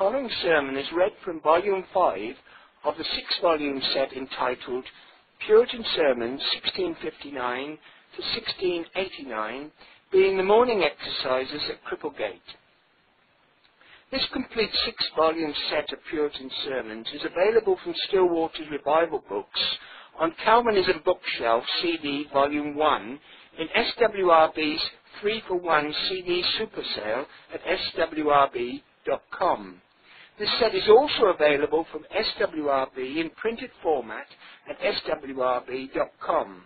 following sermon is read from Volume 5 of the six-volume set entitled Puritan Sermons 1659 to 1689, being the morning exercises at Cripplegate. This complete six-volume set of Puritan sermons is available from Still Waters Revival Books on Calvinism Bookshelf CD Volume 1 in SWRB's 3 for 1 CD super sale at swrb.com. This set is also available from SWRB in printed format at swrb.com.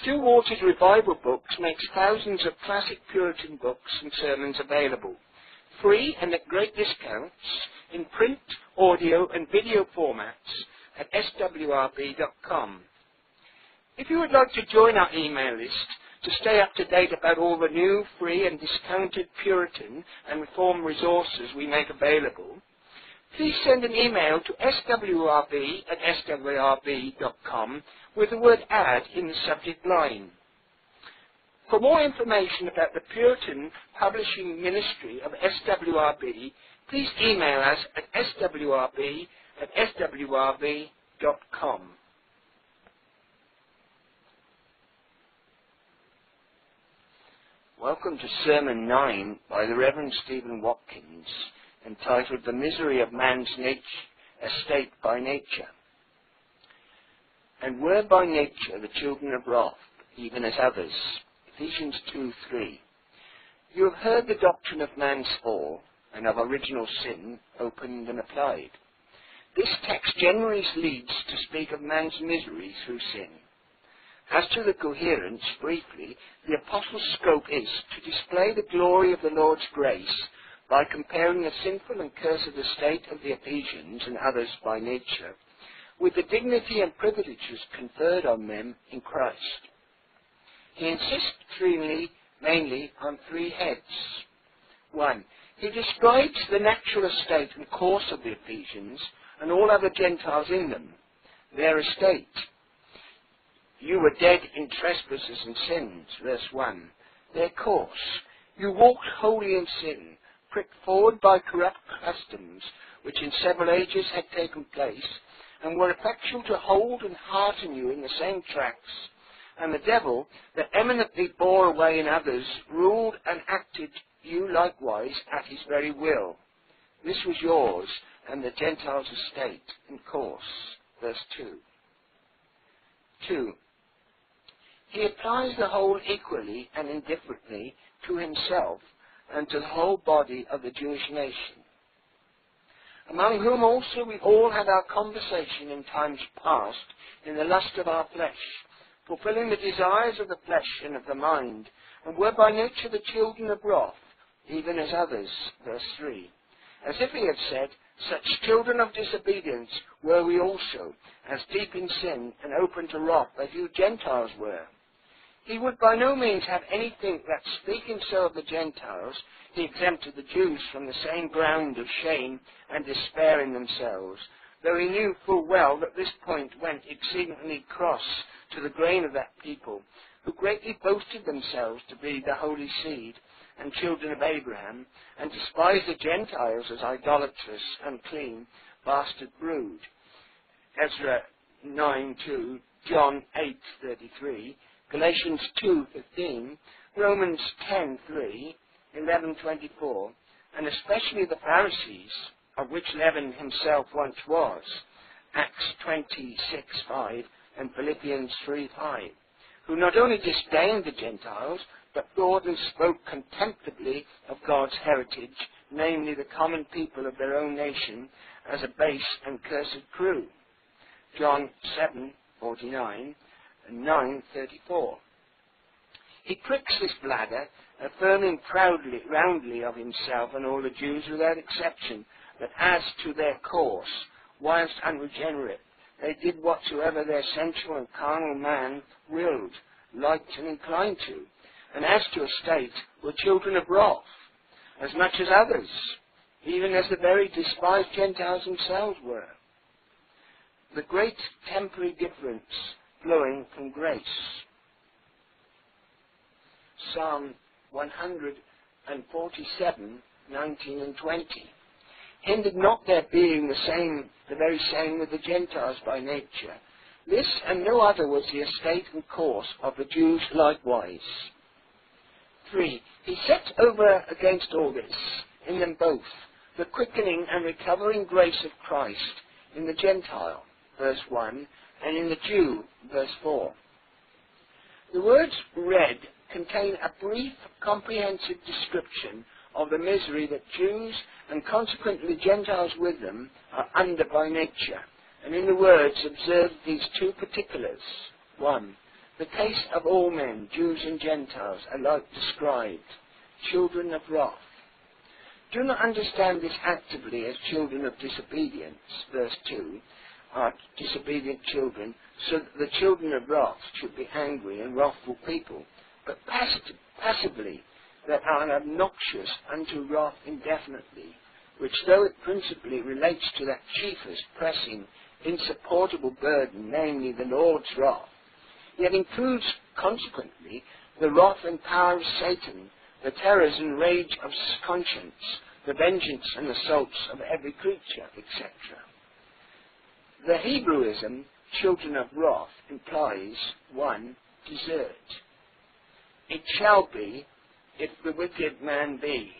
Still Waters Revival Books makes thousands of classic Puritan books and sermons available, free and at great discounts, in print, audio, and video formats at swrb.com. If you would like to join our email list to stay up to date about all the new, free, and discounted Puritan and Reform resources we make available, please send an email to swrb at swrb.com with the word add in the subject line. For more information about the Puritan Publishing Ministry of SWRB, please email us at swrb at swrb.com. Welcome to Sermon 9 by the Reverend Stephen Watkins, entitled The Misery of Man's Nature, Estate by Nature. And were by nature the children of wrath, even as others. Ephesians 2 3. You have heard the doctrine of man's fall and of original sin opened and applied. This text generally leads to speak of man's misery through sin. As to the coherence, briefly, the Apostle's scope is to display the glory of the Lord's grace by comparing the sinful and cursed estate of the Ephesians and others by nature with the dignity and privileges conferred on them in Christ. He insists mainly, mainly on three heads. One, he describes the natural estate and course of the Ephesians and all other Gentiles in them, their estate. You were dead in trespasses and sins, verse 1. Their course. You walked wholly in sin, pricked forward by corrupt customs, which in several ages had taken place, and were effectual to hold and hearten you in the same tracks. And the devil, that eminently bore away in others, ruled and acted you likewise at his very will. This was yours, and the Gentiles' estate and course. Verse 2. 2. He applies the whole equally and indifferently to himself and to the whole body of the Jewish nation, among whom also we all had our conversation in times past in the lust of our flesh, fulfilling the desires of the flesh and of the mind, and were by nature the children of wrath, even as others. Verse 3. As if he had said, such children of disobedience were we also, as deep in sin and open to wrath as you Gentiles were. He would by no means have anything that, speaking so of the Gentiles, he exempted the Jews from the same ground of shame and despair in themselves, though he knew full well that this point went exceedingly cross to the grain of that people, who greatly boasted themselves to be the holy seed and children of Abraham, and despised the Gentiles as idolatrous, unclean, bastard brood. Ezra 9 2, John 8 33, Galatians 2:15, Romans 10:3, 11:24, and especially the Pharisees, of which Levin himself once was, Acts 26:5 and Philippians 3:5, who not only disdained the Gentiles, but thought and spoke contemptibly of God's heritage, namely the common people of their own nation, as a base and cursed crew. John 7:49 9.34. He pricks this bladder, affirming proudly, roundly of himself and all the Jews without exception, that as to their course, whilst unregenerate, they did whatsoever their sensual and carnal man willed, liked, and inclined to, and as to estate, were children of wrath, as much as others, even as the very despised Gentiles themselves were. The great temporary difference flowing from grace. Psalm 147, 19 and 20. hindered not their being the same, the very same with the Gentiles by nature. This and no other was the estate and course of the Jews likewise. 3. He sets over against all this, in them both, the quickening and recovering grace of Christ in the Gentile, verse 1, and in the Jew, verse 4. The words read contain a brief, comprehensive description of the misery that Jews and consequently Gentiles with them are under by nature. And in the words, observe these two particulars. One, the case of all men, Jews and Gentiles, alike described, children of wrath. Do not understand this actively as children of disobedience, verse 2, are disobedient children, so that the children of wrath should be angry and wrathful people, but passively that are obnoxious unto wrath indefinitely, which though it principally relates to that chiefest, pressing, insupportable burden, namely the Lord's wrath, yet includes consequently the wrath and power of Satan, the terrors and rage of conscience, the vengeance and assaults of every creature, etc. The Hebrewism, children of wrath, implies, one, desert. It shall be, if the wicked man be,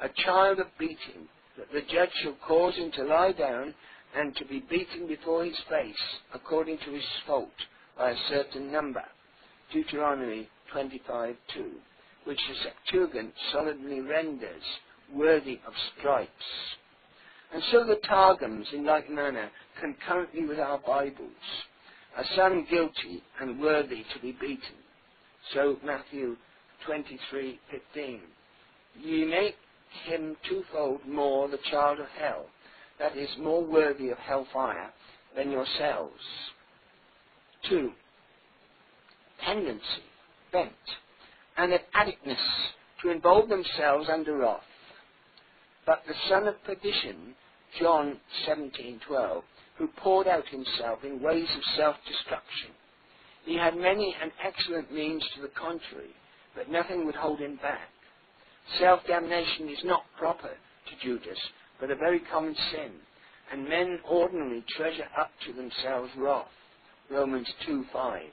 a child of beating, that the judge shall cause him to lie down and to be beaten before his face, according to his fault, by a certain number. Deuteronomy 25:2, which the Septuagint solemnly renders worthy of stripes. And so the Targums, in like manner, concurrently with our Bibles, are son guilty and worthy to be beaten. So Matthew 23:15. Ye make him twofold more the child of hell, that is, more worthy of hellfire than yourselves. 2. Tendency, bent, and an addictness to involve themselves under wrath. But the son of perdition, John 17:12, who poured out himself in ways of self-destruction. He had many and excellent means to the contrary, but nothing would hold him back. Self-damnation is not proper to Judas, but a very common sin, and men ordinarily treasure up to themselves wrath. Romans 2:5.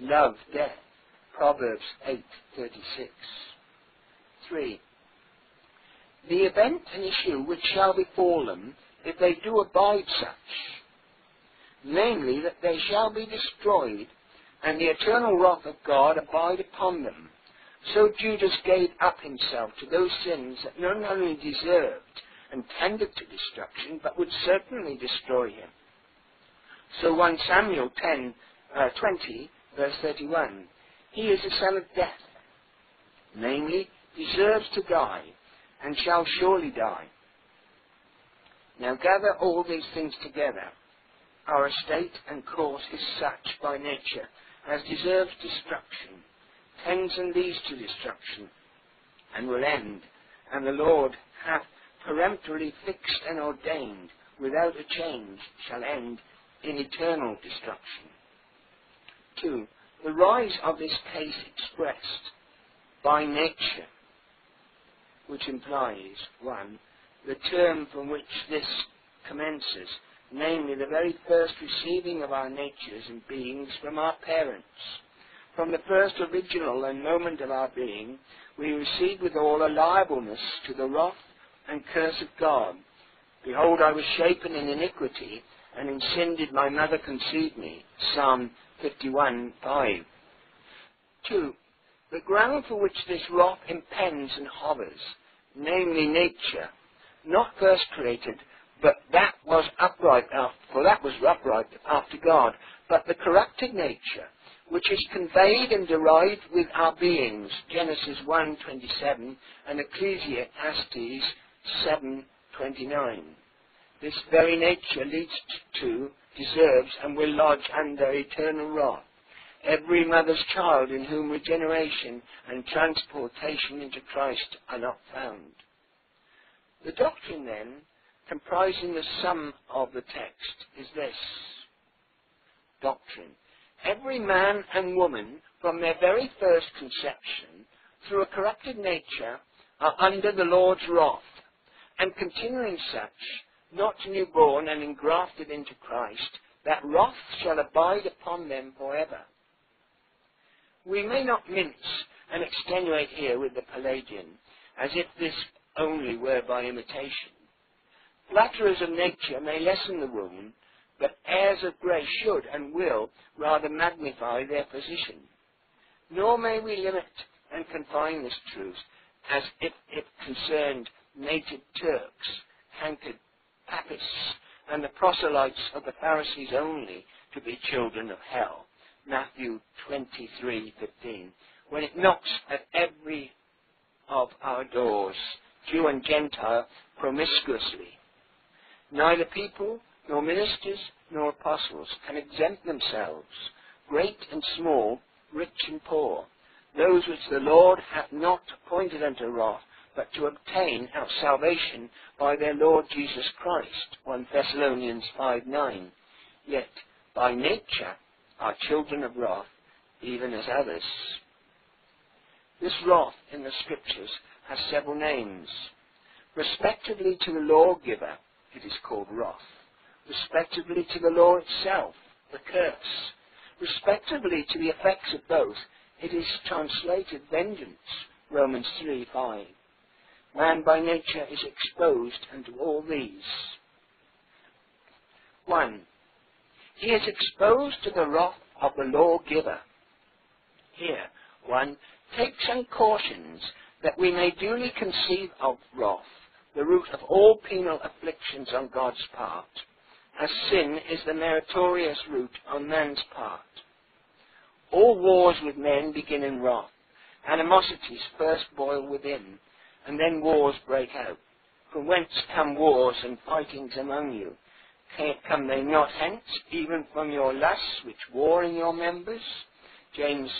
Love death. Proverbs 8:36. 3. The event and issue which shall befall them if they do abide such, namely that they shall be destroyed, and the eternal wrath of God abide upon them. So Judas gave up himself to those sins that not only deserved and tended to destruction, but would certainly destroy him. So 1 Samuel 10, uh, 20, verse 31, he is a son of death, namely, deserves to die, and shall surely die. Now gather all these things together. Our estate and course is such by nature as deserves destruction, tends and leads to destruction, and will end, and the Lord hath peremptorily fixed and ordained, without a change, shall end in eternal destruction. 2. The rise of this case expressed by nature, which implies, 1. The term from which this commences, namely the very first receiving of our natures and beings from our parents. From the first original and moment of our being, we receive with all a liableness to the wrath and curse of God. Behold, I was shapen in iniquity, and in sin did my mother conceive me. Psalm 51, 5. 2. The ground for which this wrath impends and hovers, namely nature, not first created, but that was upright after, for that was upright after God, but the corrupted nature, which is conveyed and derived with our beings, Genesis 1.27 and Ecclesiastes 7.29. This very nature leads to, deserves, and will lodge under eternal wrath. Every mother's child in whom regeneration and transportation into Christ are not found. The doctrine, then, comprising the sum of the text, is this doctrine. Every man and woman, from their very first conception, through a corrupted nature, are under the Lord's wrath and continuing such, not newborn and engrafted into Christ, that wrath shall abide upon them forever. We may not mince and extenuate here with the Pelagian, as if this only were by imitation. Flatterers of nature may lessen the wound, but heirs of grace should and will rather magnify their position. Nor may we limit and confine this truth as if it concerned native Turks, hankered papists, and the proselytes of the Pharisees only to be children of hell. Matthew 23:15. When it knocks at every of our doors, Jew and Gentile, promiscuously. Neither people, nor ministers, nor apostles can exempt themselves, great and small, rich and poor, those which the Lord hath not appointed unto wrath, but to obtain our salvation by their Lord Jesus Christ. 1 Thessalonians 5 9. Yet, by nature, are children of wrath, even as others. This wrath in the Scriptures has several names. Respectively to the lawgiver, it is called wrath. Respectively to the law itself, the curse. Respectively to the effects of both, it is translated vengeance, Romans 3 5. Man by nature is exposed unto all these. 1. He is exposed to the wrath of the lawgiver. Here, 1. takes some cautions that we may duly conceive of wrath, the root of all penal afflictions on God's part, as sin is the meritorious root on man's part. All wars with men begin in wrath. Animosities first boil within, and then wars break out. From whence come wars and fightings among you? Come they not hence, even from your lusts which war in your members? James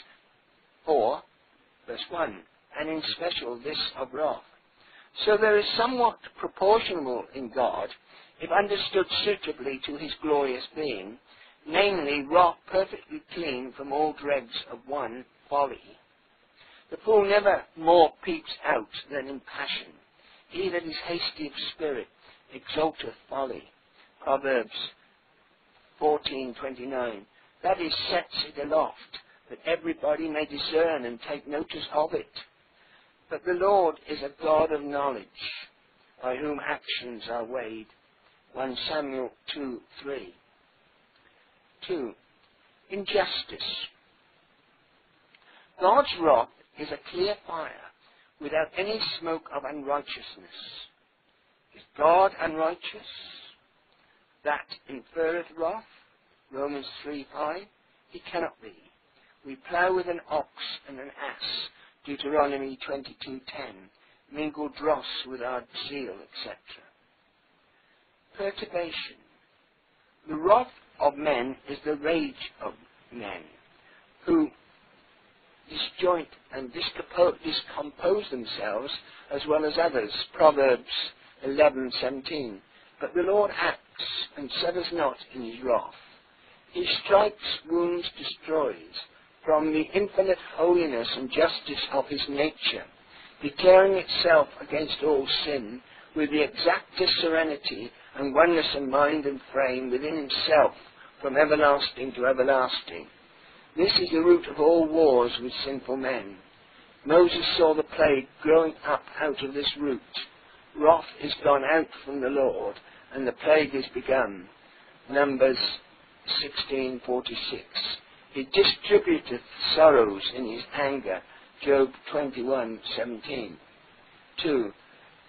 4, verse 1, and in special this of wrath. So there is somewhat proportional in God, if understood suitably to his glorious being, namely wrath perfectly clean from all dregs of one folly. The fool never more peeps out than in passion. He that is hasty of spirit exalteth folly. Proverbs 14:29. That is, sets it aloft, that everybody may discern and take notice of it. But the Lord is a God of knowledge, by whom actions are weighed. 1 Samuel 2:3. 2. Injustice. God's wrath is a clear fire without any smoke of unrighteousness. Is God unrighteous? That inferreth wrath? Romans 3 5. He cannot be. We plough with an ox and an ass. Deuteronomy 22:10. Mingle dross with our zeal, etc. Perturbation. The wrath of men is the rage of men, who disjoint and discompose themselves as well as others. Proverbs 11:17. But the Lord acts and severs not in his wrath. He strikes, wounds, destroys, from the infinite holiness and justice of his nature, declaring itself against all sin with the exactest serenity and oneness of mind and frame within himself from everlasting to everlasting. This is the root of all wars with sinful men. Moses saw the plague growing up out of this root. Wrath is gone out from the Lord, and the plague is begun. Numbers 16:46. He distributeth sorrows in his anger. Job 21:17. 2.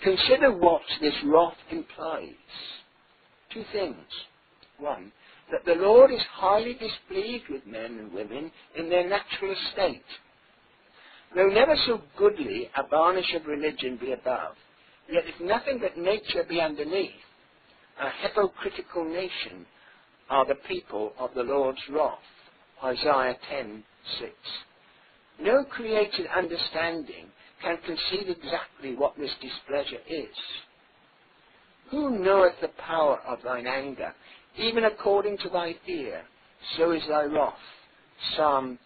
Consider what this wrath implies. Two things. One, that the Lord is highly displeased with men and women in their natural estate. Though never so goodly a varnish of religion be above, yet if nothing but nature be underneath, a hypocritical nation are the people of the Lord's wrath. Isaiah 10:6. No created understanding can conceive exactly what this displeasure is. Who knoweth the power of thine anger? Even according to thy fear, so is thy wrath. Psalm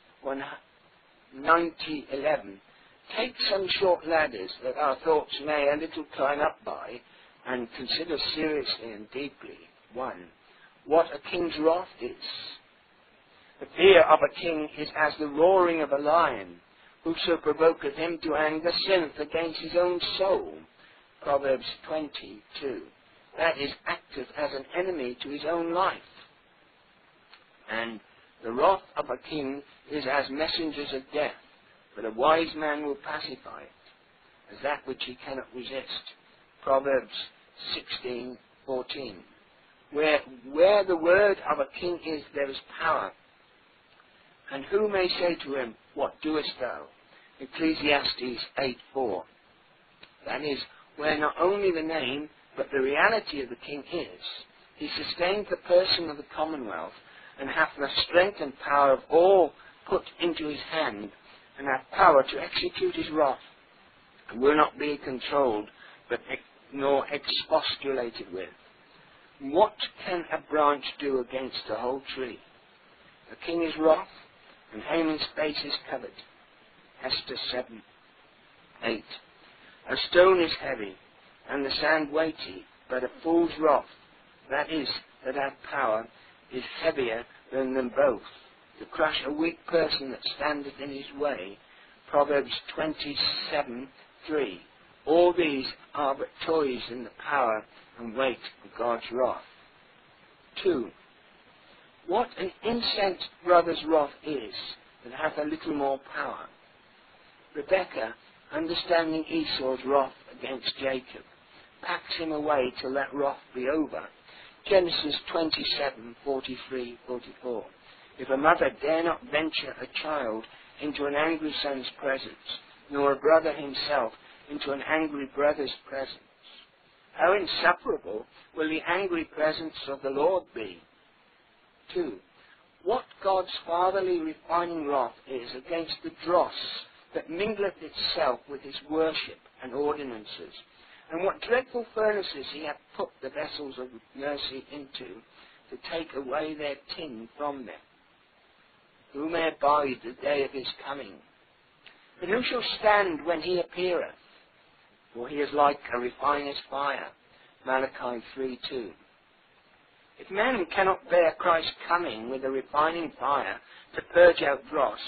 90:11. Take some short ladders that our thoughts may a little climb up by, and consider seriously and deeply. One, what a king's wrath is. The fear of a king is as the roaring of a lion. Whoso provoketh him to anger sinneth against his own soul. Proverbs 22. That is, active as an enemy to his own life. And the wrath of a king is as messengers of death, but a wise man will pacify it, as that which he cannot resist. Proverbs 16:14. Where, where the word of a king is, there is power. And who may say to him, What doest thou? Ecclesiastes 8:4. That is, where not only the name, but the reality of the king is. He sustains the person of the commonwealth, and hath the strength and power of all put into his hand, and hath power to execute his wrath, and will not be controlled, but nor expostulated with. What can a branch do against the whole tree? The king is wrath, and Haman's face is covered. Esther 7, 8. A stone is heavy, and the sand weighty, but a fool's wrath, that is, that hath power, is heavier than them both, to crush a weak person that standeth in his way. Proverbs 27, 3. All these are but toys in the power and weight of God's wrath. 2. What an incensed brother's wrath is that hath a little more power. Rebekah, understanding Esau's wrath against Jacob, packs him away till that wrath be over. Genesis 27, 43, 44. If a mother dare not venture a child into an angry son's presence, nor a brother himself into an angry brother's presence, how insufferable will the angry presence of the Lord be? 2. What God's fatherly refining wrath is against the dross that mingleth itself with his worship and ordinances, and what dreadful furnaces he hath put the vessels of mercy into, to take away their tin from them. Who may abide the day of his coming? But who shall stand when he appeareth? For he is like a refiner's fire. Malachi 3.2 If men cannot bear Christ's coming with a refining fire to purge out dross,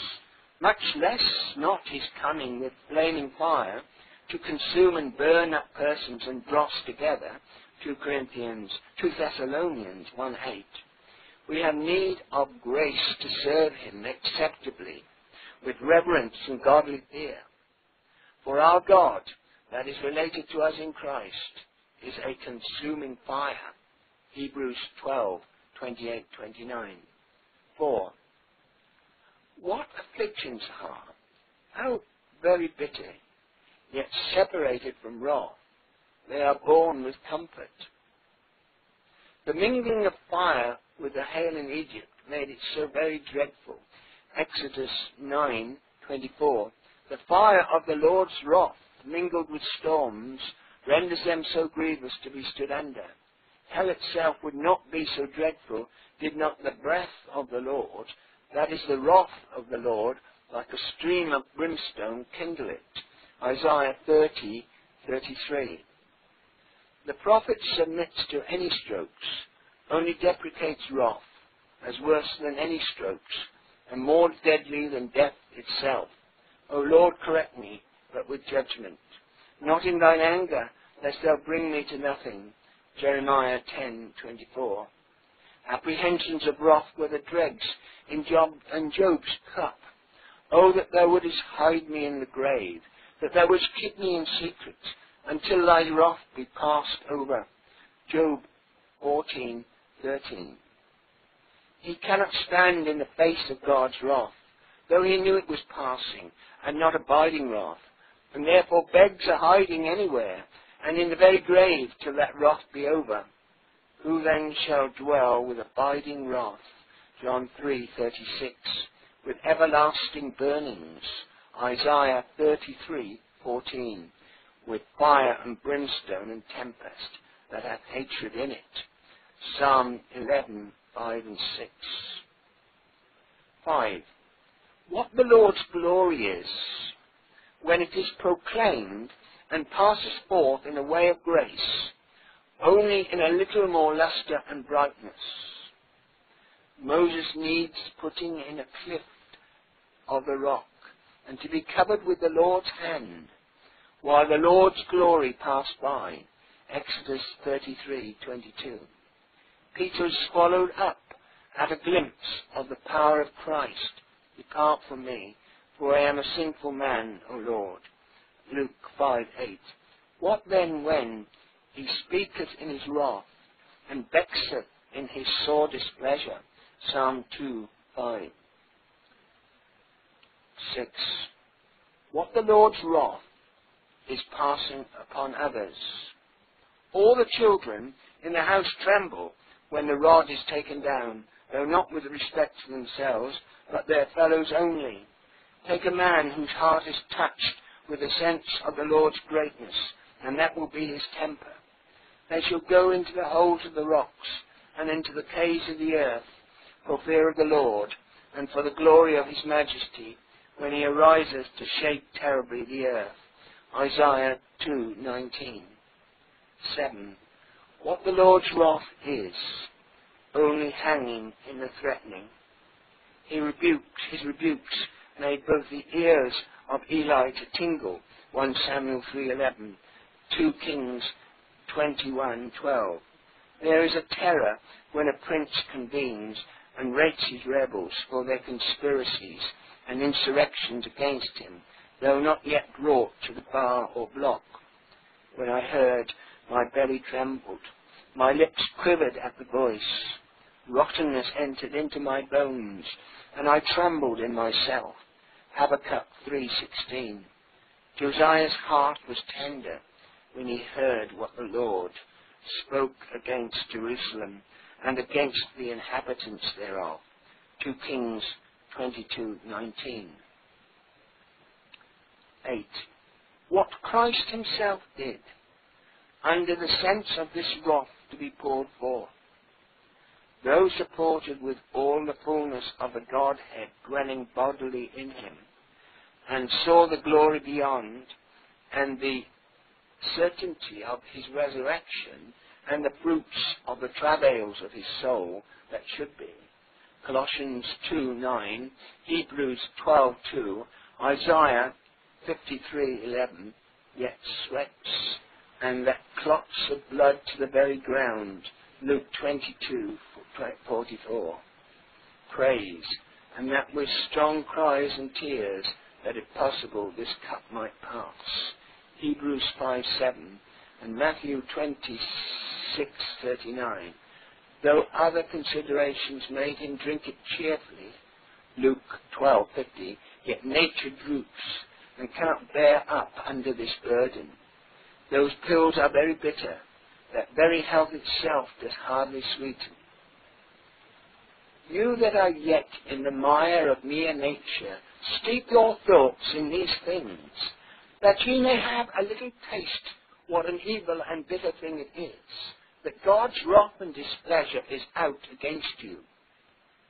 much less not his coming with flaming fire to consume and burn up persons and dross together, 2 Corinthians, 2 Thessalonians 1 8. We have need of grace to serve him acceptably, with reverence and godly fear. For our God, that is related to us in Christ, is a consuming fire. Hebrews 12, 28, 29. 4. What afflictions are, how very bitter yet separated from wrath, they are borne with comfort. The mingling of fire with the hail in Egypt made it so very dreadful. Exodus 9:24. The fire of the Lord's wrath, mingled with storms, renders them so grievous to be stood under. Hell itself would not be so dreadful did not the breath of the Lord, that is the wrath of the Lord, like a stream of brimstone, kindle it. Isaiah 30, 33. The prophet submits to any strokes, only deprecates wrath, as worse than any strokes, and more deadly than death itself. O Lord, correct me, but with judgment. Not in thine anger, lest thou bring me to nothing. Jeremiah 10:24. Apprehensions of wrath were the dregs in Job and Job's cup. Oh, that thou wouldest hide me in the grave, that thou wouldst keep me in secret until thy wrath be passed over. Job 14:13. He cannot stand in the face of God's wrath, though he knew it was passing and not abiding wrath, and therefore begs a hiding anywhere and in the very grave till that wrath be over. Who then shall dwell with abiding wrath? John 3:36 with everlasting burnings Isaiah 33:14, with fire and brimstone and tempest that hath hatred in it. Psalm 11, 5 and 6. 5. What the Lord's glory is, when it is proclaimed and passes forth in a way of grace, only in a little more luster and brightness. Moses needs putting in a cliff of the rock and to be covered with the Lord's hand while the Lord's glory passed by. Exodus 33:22. Peter is swallowed up at a glimpse of the power of Christ. Depart from me, for I am a sinful man, O Lord. Luke 5:8. What then when he speaketh in his wrath, and vexeth in his sore displeasure? Psalm 2, 5. 6. What the Lord's wrath is passing upon others. All the children in the house tremble when the rod is taken down, though not with respect to themselves, but their fellows only. Take a man whose heart is touched with a sense of the Lord's greatness, and that will be his temper. They shall go into the holes of the rocks and into the caves of the earth for fear of the Lord and for the glory of his majesty when he arises to shake terribly the earth. Isaiah 2:19. 7. What the Lord's wrath is, only hanging in the threatening. He rebukes, his rebukes made both the ears of Eli to tingle, 1 Samuel 3:11, 2 Kings 21:12. There is a terror when a prince convenes and rates his rebels for their conspiracies and insurrections against him, though not yet brought to the bar or block. When I heard, my belly trembled, my lips quivered at the voice. Rottenness entered into my bones, and I trembled in myself. Habakkuk 3:16. Josiah's heart was tender when he heard what the Lord spoke against Jerusalem and against the inhabitants thereof. 2 Kings 22:19. 8. What Christ himself did under the sense of this wrath to be poured forth. Though supported with all the fullness of the Godhead dwelling bodily in him, and saw the glory beyond, and the certainty of his resurrection, and the fruits of the travails of his soul that should be. Colossians 2:9, Hebrews 12:2, Isaiah 53:11, yet sweats and that clots of blood to the very ground. Luke 22:44. Praise, and that with strong cries and tears that if possible this cup might pass. Hebrews 5:7 and Matthew 26:39. Though other considerations made him drink it cheerfully, Luke 12:50, yet nature droops and cannot bear up under this burden. Those pills are very bitter. That very health itself does hardly sweeten. You that are yet in the mire of mere nature, steep your thoughts in these things, that ye may have a little taste what an evil and bitter thing it is, that God's wrath and displeasure is out against you.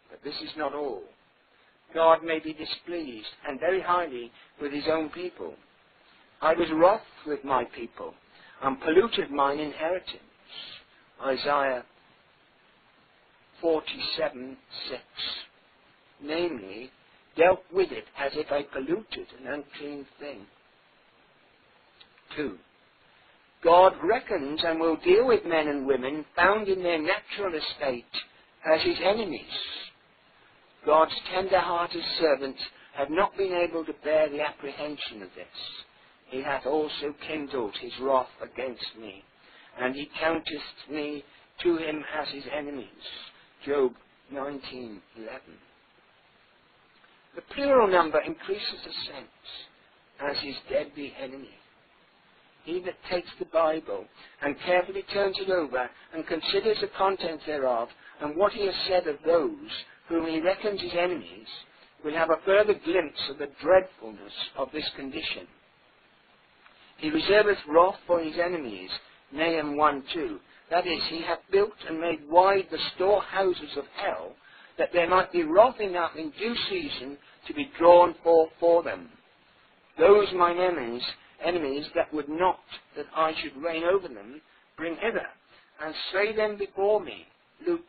But this is not all. God may be displeased, and very highly, with his own people. I was wroth with my people, and polluted mine inheritance. Isaiah 47 6. Namely, dealt with it as if I polluted an unclean thing. 2. God reckons and will deal with men and women found in their natural estate as his enemies. God's tender-hearted servants have not been able to bear the apprehension of this. He hath also kindled his wrath against me, and he counteth me to him as his enemies. Job 19:11. The plural number increases the sense as his deadly enemy. He that takes the Bible and carefully turns it over and considers the contents thereof and what he has said of those whom he reckons his enemies will have a further glimpse of the dreadfulness of this condition. He reserveth wrath for his enemies, Nahum 1 2. That is, he hath built and made wide the storehouses of hell, that there might be wrath enough in due season to be drawn forth for them. Those mine enemies, enemies that would not that I should reign over them, bring hither, and slay them before me. Luke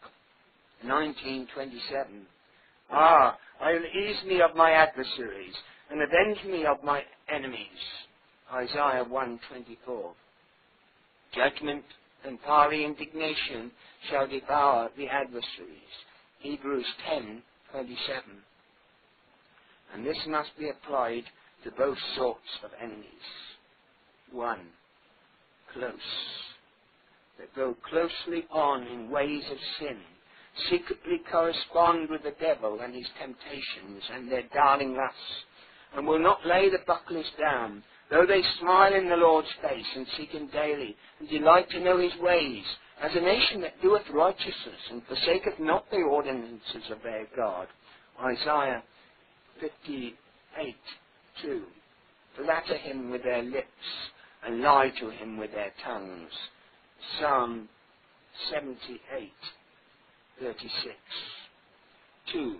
19:27. Ah, I will ease me of my adversaries and avenge me of my enemies. Isaiah 1:24. Judgment and fiery indignation shall devour the adversaries. Hebrews 10:27. And this must be applied to both sorts of enemies. One, close, that go closely on in ways of sin, secretly correspond with the devil and his temptations and their darling lusts, and will not lay the bucklers down, though they smile in the Lord's face and seek him daily, and delight to know his ways, as a nation that doeth righteousness and forsaketh not the ordinances of their God. Isaiah 58, 2. Flatter him with their lips and lie to him with their tongues. Psalm 78, 36. 2.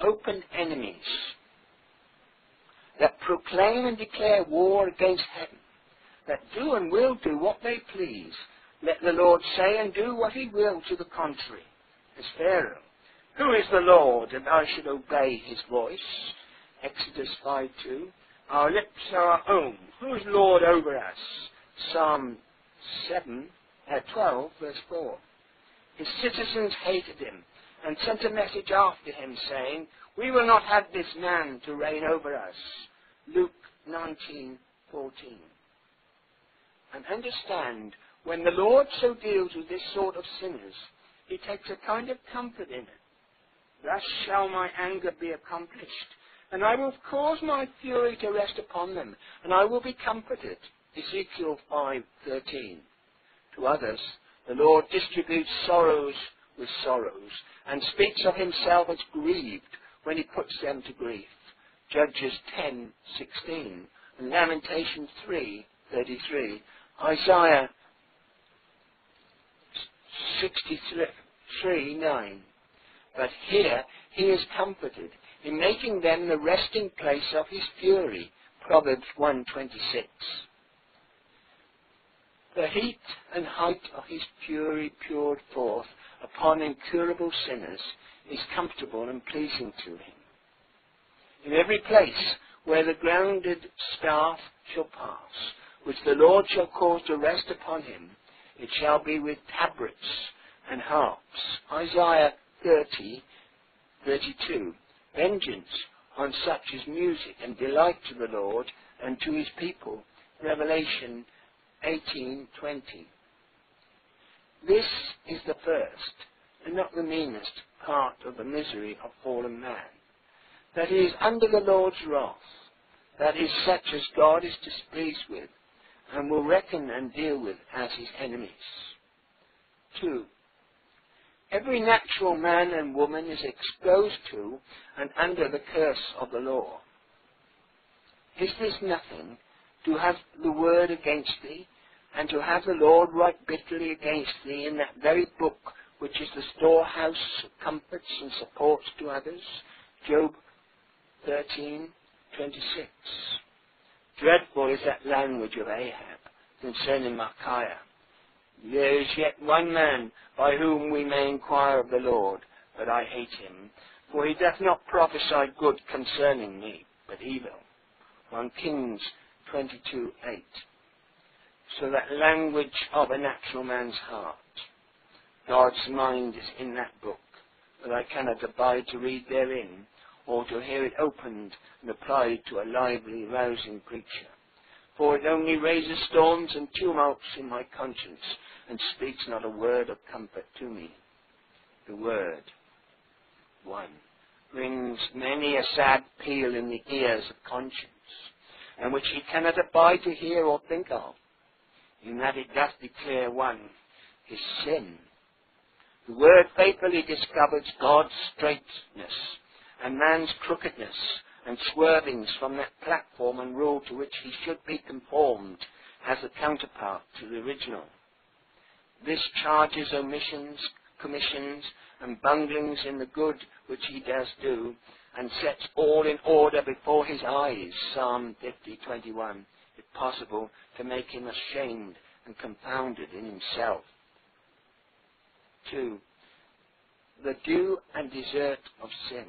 Open enemies that proclaim and declare war against heaven, that do and will do what they please. Let the Lord say and do what he will to the contrary. As Pharaoh, who is the Lord, and I should obey his voice? Exodus 5 2. Our lips are our own. Who is Lord over us? Psalm 7, uh, 12, verse 4. His citizens hated him and sent a message after him saying, We will not have this man to reign over us. Luke 19:14. And understand, when the Lord so deals with this sort of sinners, he takes a kind of comfort in it. Thus shall my anger be accomplished, and I will cause my fury to rest upon them, and I will be comforted. Ezekiel 5:13. To others, the Lord distributes sorrows with sorrows, and speaks of himself as grieved when he puts them to grief. Judges 10:16, and Lamentations 3:33, Isaiah 63:9. But here he is comforted in making them the resting place of his fury. Proverbs 126. The heat and height of his fury poured forth upon incurable sinners is comfortable and pleasing to him. In every place where the grounded staff shall pass, which the Lord shall cause to rest upon him, it shall be with tabrets and harps. Isaiah 30, 32. Vengeance on such is music and delight to the Lord and to his people. Revelation 18:20. This is the first and not the meanest part of the misery of fallen man. That he is under the Lord's wrath. That is such as God is displeased with and will reckon and deal with as his enemies. 2. Every natural man and woman is exposed to and under the curse of the law. Is this nothing to have the word against thee, and to have the Lord write bitterly against thee in that very book which is the storehouse of comforts and supports to others? Job 13:26. Dreadful is that language of Ahab concerning Micaiah. There is yet one man by whom we may inquire of the Lord, but I hate him, for he doth not prophesy good concerning me, but evil. 1 Kings 22:8. So that language of a natural man's heart, God's mind is in that book, but I cannot abide to read therein, or to hear it opened and applied to a lively, rousing preacher. For it only raises storms and tumults in my conscience, and speaks not a word of comfort to me. The word, one, rings many a sad peal in the ears of conscience, and which he cannot abide to hear or think of, in that it does declare one, his sin. The word faithfully discovers God's straightness and man's crookedness and swervings from that platform and rule to which he should be conformed as a counterpart to the original. This charges omissions, commissions, and bunglings in the good which he does do, and sets all in order before his eyes, Psalm 50:21, if possible, to make him ashamed and confounded in himself. 2. The due and desert of sin.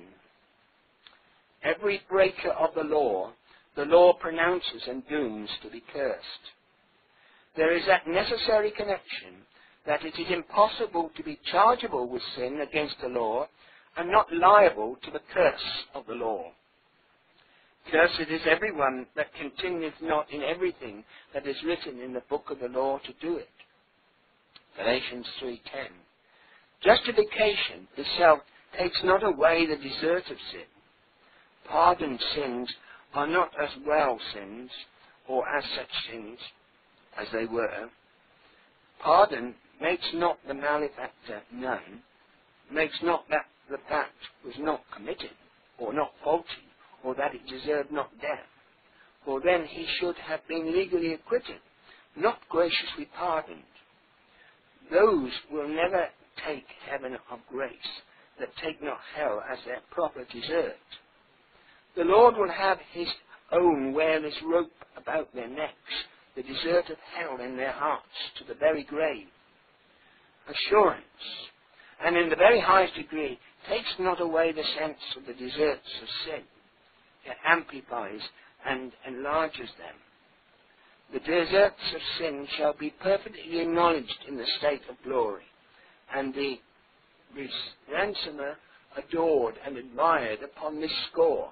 Every breaker of the law, the law pronounces and dooms to be cursed. There is that necessary connection that it is impossible to be chargeable with sin against the law and not liable to the curse of the law. Cursed is everyone that continueth not in everything that is written in the book of the law to do it. Galatians 3.10 Justification itself takes not away the desert of sin. Pardoned sins are not as well sins, or as such sins as they were. Pardon makes not the malefactor known, makes not that the fact was not committed, or not faulty, or that it deserved not death. For then he should have been legally acquitted, not graciously pardoned. Those will never take heaven of grace that take not hell as their proper desert. The Lord will have his own wear this rope about their necks, the desert of hell in their hearts, to the very grave. Assurance, and in the very highest degree, takes not away the sense of the deserts of sin. Amplifies and enlarges them. The deserts of sin shall be perfectly acknowledged in the state of glory, and the ransomer adored and admired upon this score.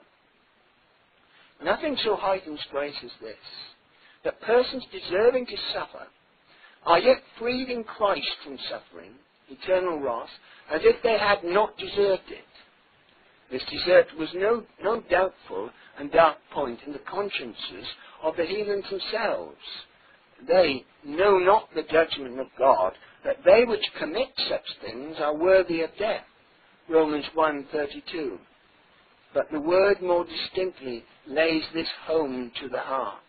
Nothing so heightens grace as this, that persons deserving to suffer are yet freed in Christ from suffering, eternal wrath, as if they had not deserved it. This desert was no, no doubtful and dark point in the consciences of the heathens themselves. They know not the judgment of God, that they which commit such things are worthy of death. Romans 1.32. But the word more distinctly lays this home to the heart.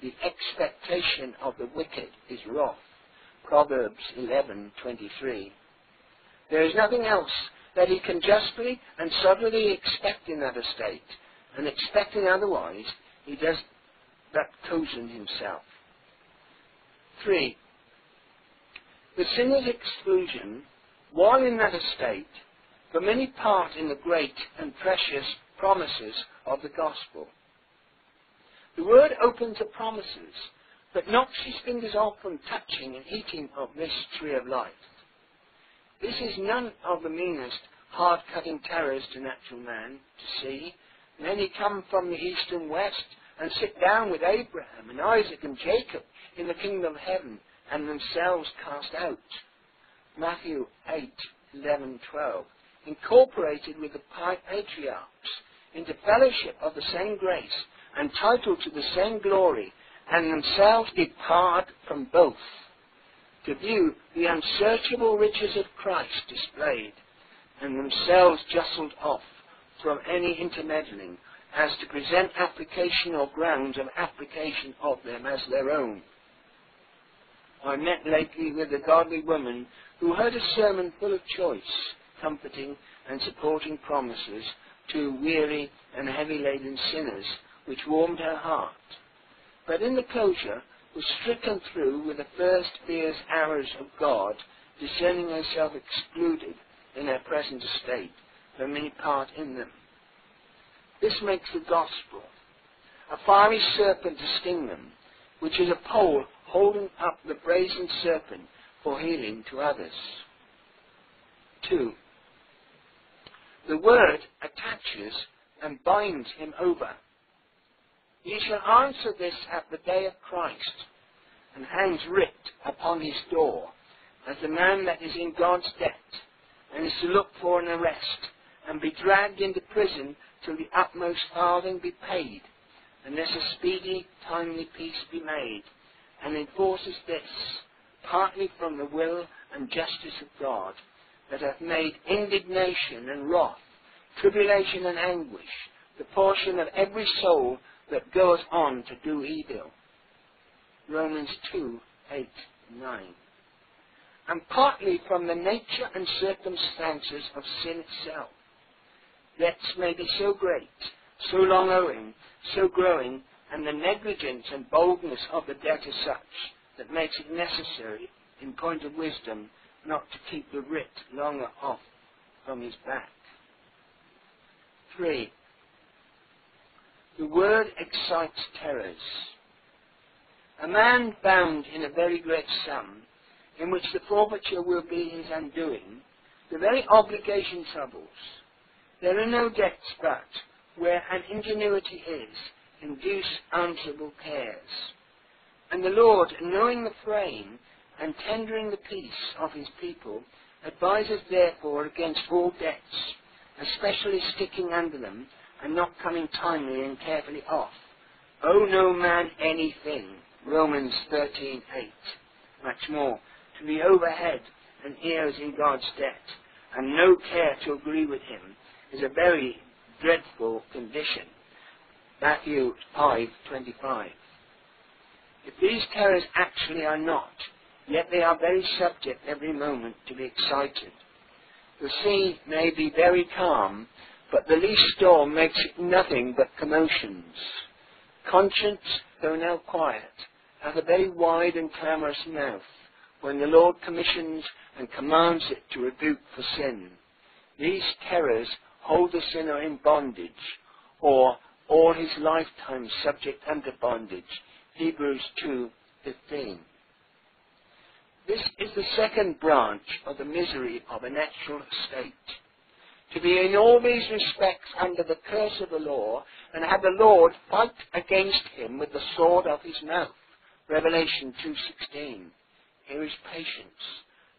The expectation of the wicked is wrath. Proverbs 11:23. There is nothing else that he can justly and soberly expect in that estate, and expecting otherwise, he does that cozen himself. 3. The sinner's exclusion, while in that estate, for many part in the great and precious promises of the gospel. The word opens the promises, but knocks his fingers off from touching and eating of this tree of life. This is none of the meanest, hard-cutting terrors to natural man to see. Many come from the east and west and sit down with Abraham and Isaac and Jacob in the kingdom of heaven and themselves cast out. Matthew 8, 11, 12. Incorporated with the patriarchs into fellowship of the same grace, entitled to the same glory, and themselves depart from both, to view the unsearchable riches of Christ displayed, and themselves justled off from any intermeddling, as to present application or grounds of application of them as their own. I met lately with a godly woman who heard a sermon full of choice, comforting, and supporting promises to weary and heavy laden sinners, which warmed her heart. But in the closure was stricken through with the first fierce arrows of God, discerning herself excluded in her present estate from any part in them. This makes the gospel a fiery serpent to sting them, which is a pole holding up the brazen serpent for healing to others. 2. The word attaches and binds him over. Ye shall answer this at the day of Christ, and hangs writ upon his door, as the man that is in God's debt, and is to look for an arrest, and be dragged into prison till the utmost farthing be paid, unless a speedy, timely peace be made, and enforces this, partly from the will and justice of God, that hath made indignation and wrath, tribulation and anguish, the portion of every soul that goes on to do evil. Romans 2, 8, 9. And partly from the nature and circumstances of sin itself. Debts may be so great, so long owing, so growing, and the negligence and boldness of the debtor such that makes it necessary, in point of wisdom, not to keep the writ longer off from his back. 3. The word excites terrors. A man bound in a very great sum, in which the forfeiture will be his undoing, the very obligation troubles. There are no debts but, where an ingenuity is, induce answerable cares. And the Lord, knowing the frame, and tendering the peace of his people, advises therefore against all debts, especially sticking under them, and not coming timely and carefully off. Owe no man anything. Romans 13:8. Much more, to be overhead and ears in God's debt, and no care to agree with him, is a very dreadful condition. Matthew 5:25. If these terrors actually are not, yet they are very subject every moment to be excited. The sea may be very calm, but the least storm makes it nothing but commotions. Conscience, though now quiet, hath a very wide and clamorous mouth, when the Lord commissions and commands it to rebuke for sin. These terrors hold the sinner in bondage, or all his lifetime subject under bondage. Hebrews 2:15. This is the second branch of the misery of a natural state to be in all these respects under the curse of the law, and have the Lord fight against him with the sword of his mouth. Revelation 2.16. Here is patience,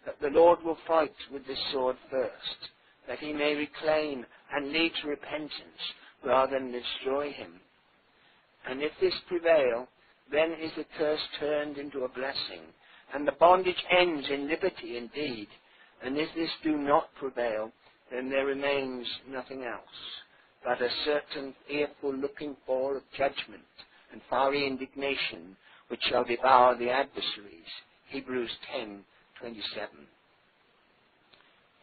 that the Lord will fight with this sword first, that he may reclaim and lead to repentance, rather than destroy him. And if this prevail, then is the curse turned into a blessing, and the bondage ends in liberty indeed. And if this do not prevail, then there remains nothing else but a certain fearful looking for of judgment and fiery indignation which shall devour the adversaries. Hebrews 10:27.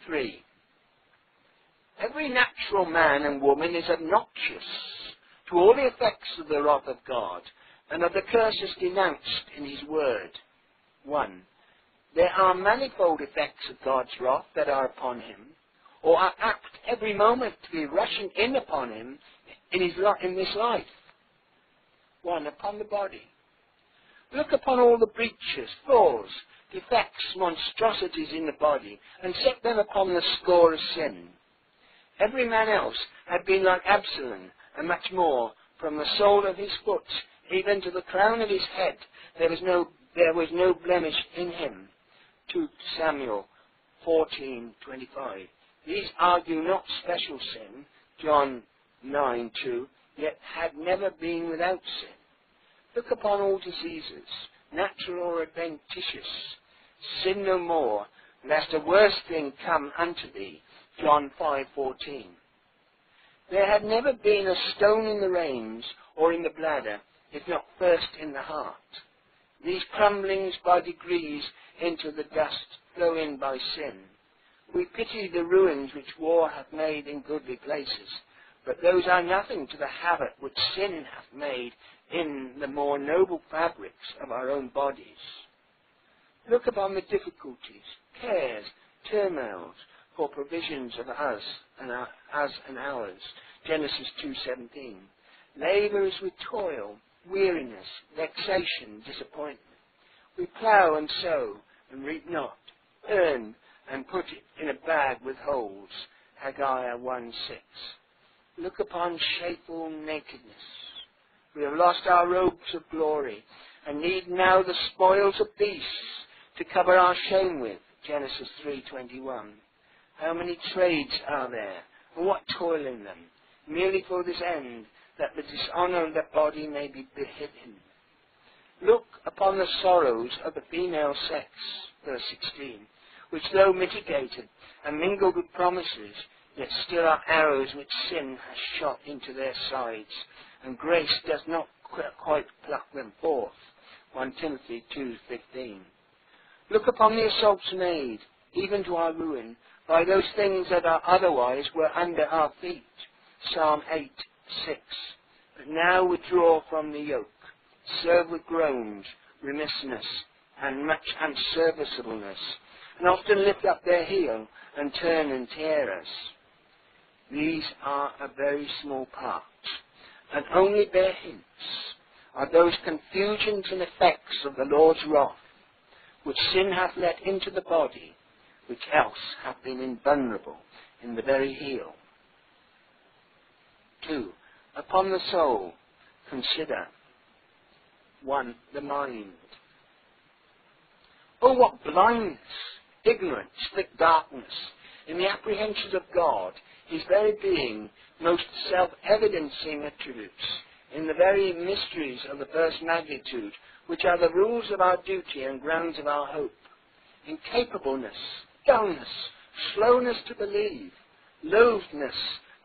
3. Every natural man and woman is obnoxious to all the effects of the wrath of God and of the curses denounced in His Word. 1. There are manifold effects of God's wrath that are upon him, or are apt every moment to be rushing in upon him in, his li- in this life. One, upon the body. Look upon all the breaches, flaws, defects, monstrosities in the body, and set them upon the score of sin. Every man else had been like Absalom, and much more, from the sole of his foot even to the crown of his head. There was no, there was no blemish in him. 2 Samuel 14:25. These argue not special sin, John 9, 2, yet had never been without sin. Look upon all diseases, natural or adventitious. Sin no more, lest a worse thing come unto thee. John 5:14. There had never been a stone in the reins or in the bladder, if not first in the heart. These crumblings by degrees into the dust flow in by sin. We pity the ruins which war hath made in goodly places, but those are nothing to the havoc which sin hath made in the more noble fabrics of our own bodies. Look upon the difficulties, cares, turmoils for provisions of us and our, us and ours. Genesis 2:17. Labour is with toil, weariness, vexation, disappointment. We plough and sow and reap not, earn and put it in a bag with holes. Haggai 1 6. Look upon shameful nakedness. We have lost our robes of glory and need now the spoils of peace to cover our shame with. Genesis 3:21. How many trades are there, and what toil in them, merely for this end, that the dishonor of the body may be hidden. Look upon the sorrows of the female sex, verse 16 which though mitigated and mingled with promises, yet still are arrows which sin has shot into their sides, and grace does not quite pluck them forth. 1 Timothy 2.15 Look upon the assaults made, even to our ruin, by those things that are otherwise were under our feet. Psalm 8, 6. But now withdraw from the yoke, serve with groans, remissness, and much unserviceableness, and often lift up their heel and turn and tear us. These are a very small part, and only bear hints are those confusions and effects of the Lord's wrath, which sin hath let into the body, which else hath been invulnerable in the very heel. 2. Upon the soul, consider 1. The mind. Oh, what blindness, ignorance, thick darkness in the apprehensions of God, His very being, most self-evidencing attributes, in the very mysteries of the first magnitude, which are the rules of our duty and grounds of our hope. Incapableness, dullness, slowness to believe, loathness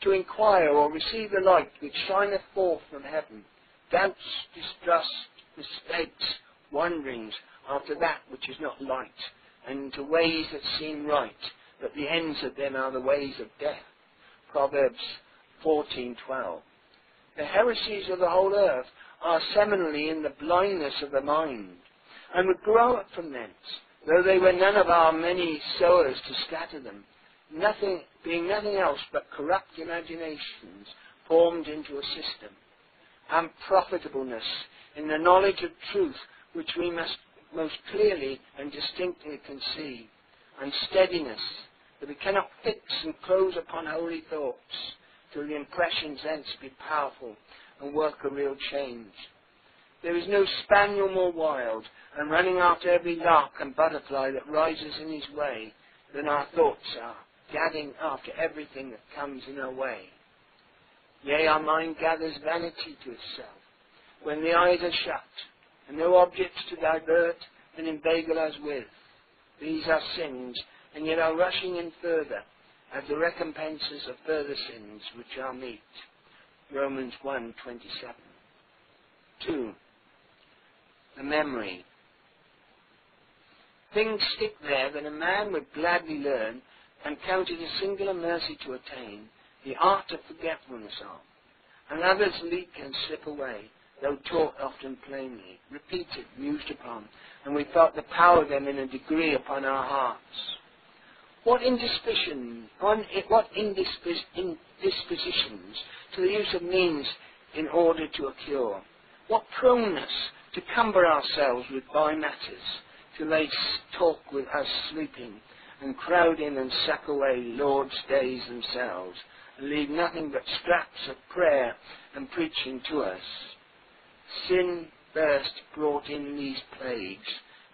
to inquire or receive the light which shineth forth from heaven, doubts, distrust, mistakes, wanderings after that which is not light, and to ways that seem right, but the ends of them are the ways of death. Proverbs 14:12. The heresies of the whole earth are seminally in the blindness of the mind, and would grow up from thence, though they were none of our many sowers to scatter them, nothing being nothing else but corrupt imaginations formed into a system. and profitableness in the knowledge of truth which we must most clearly and distinctly conceive, and steadiness that we cannot fix and close upon holy thoughts till the impressions thence be powerful and work a real change. There is no spaniel more wild and running after every lark and butterfly that rises in his way than our thoughts are, gathering after everything that comes in our way. Yea, our mind gathers vanity to itself when the eyes are shut and no objects to divert and inveigle us with. These are sins, and yet are rushing in further, as the recompenses of further sins which are meet. Romans 1.27 2. The memory. Things stick there that a man would gladly learn and count it a singular mercy to attain, the art of forgetfulness of, and others leak and slip away, though taught often plainly, repeated, mused upon, and we felt the power of them in a degree upon our hearts. What indisposition, what indispositions to the use of means in order to a cure? What proneness to cumber ourselves with by matters, till they talk with us sleeping, and crowd in and suck away Lord's days themselves, and leave nothing but scraps of prayer and preaching to us. Sin first brought in these plagues,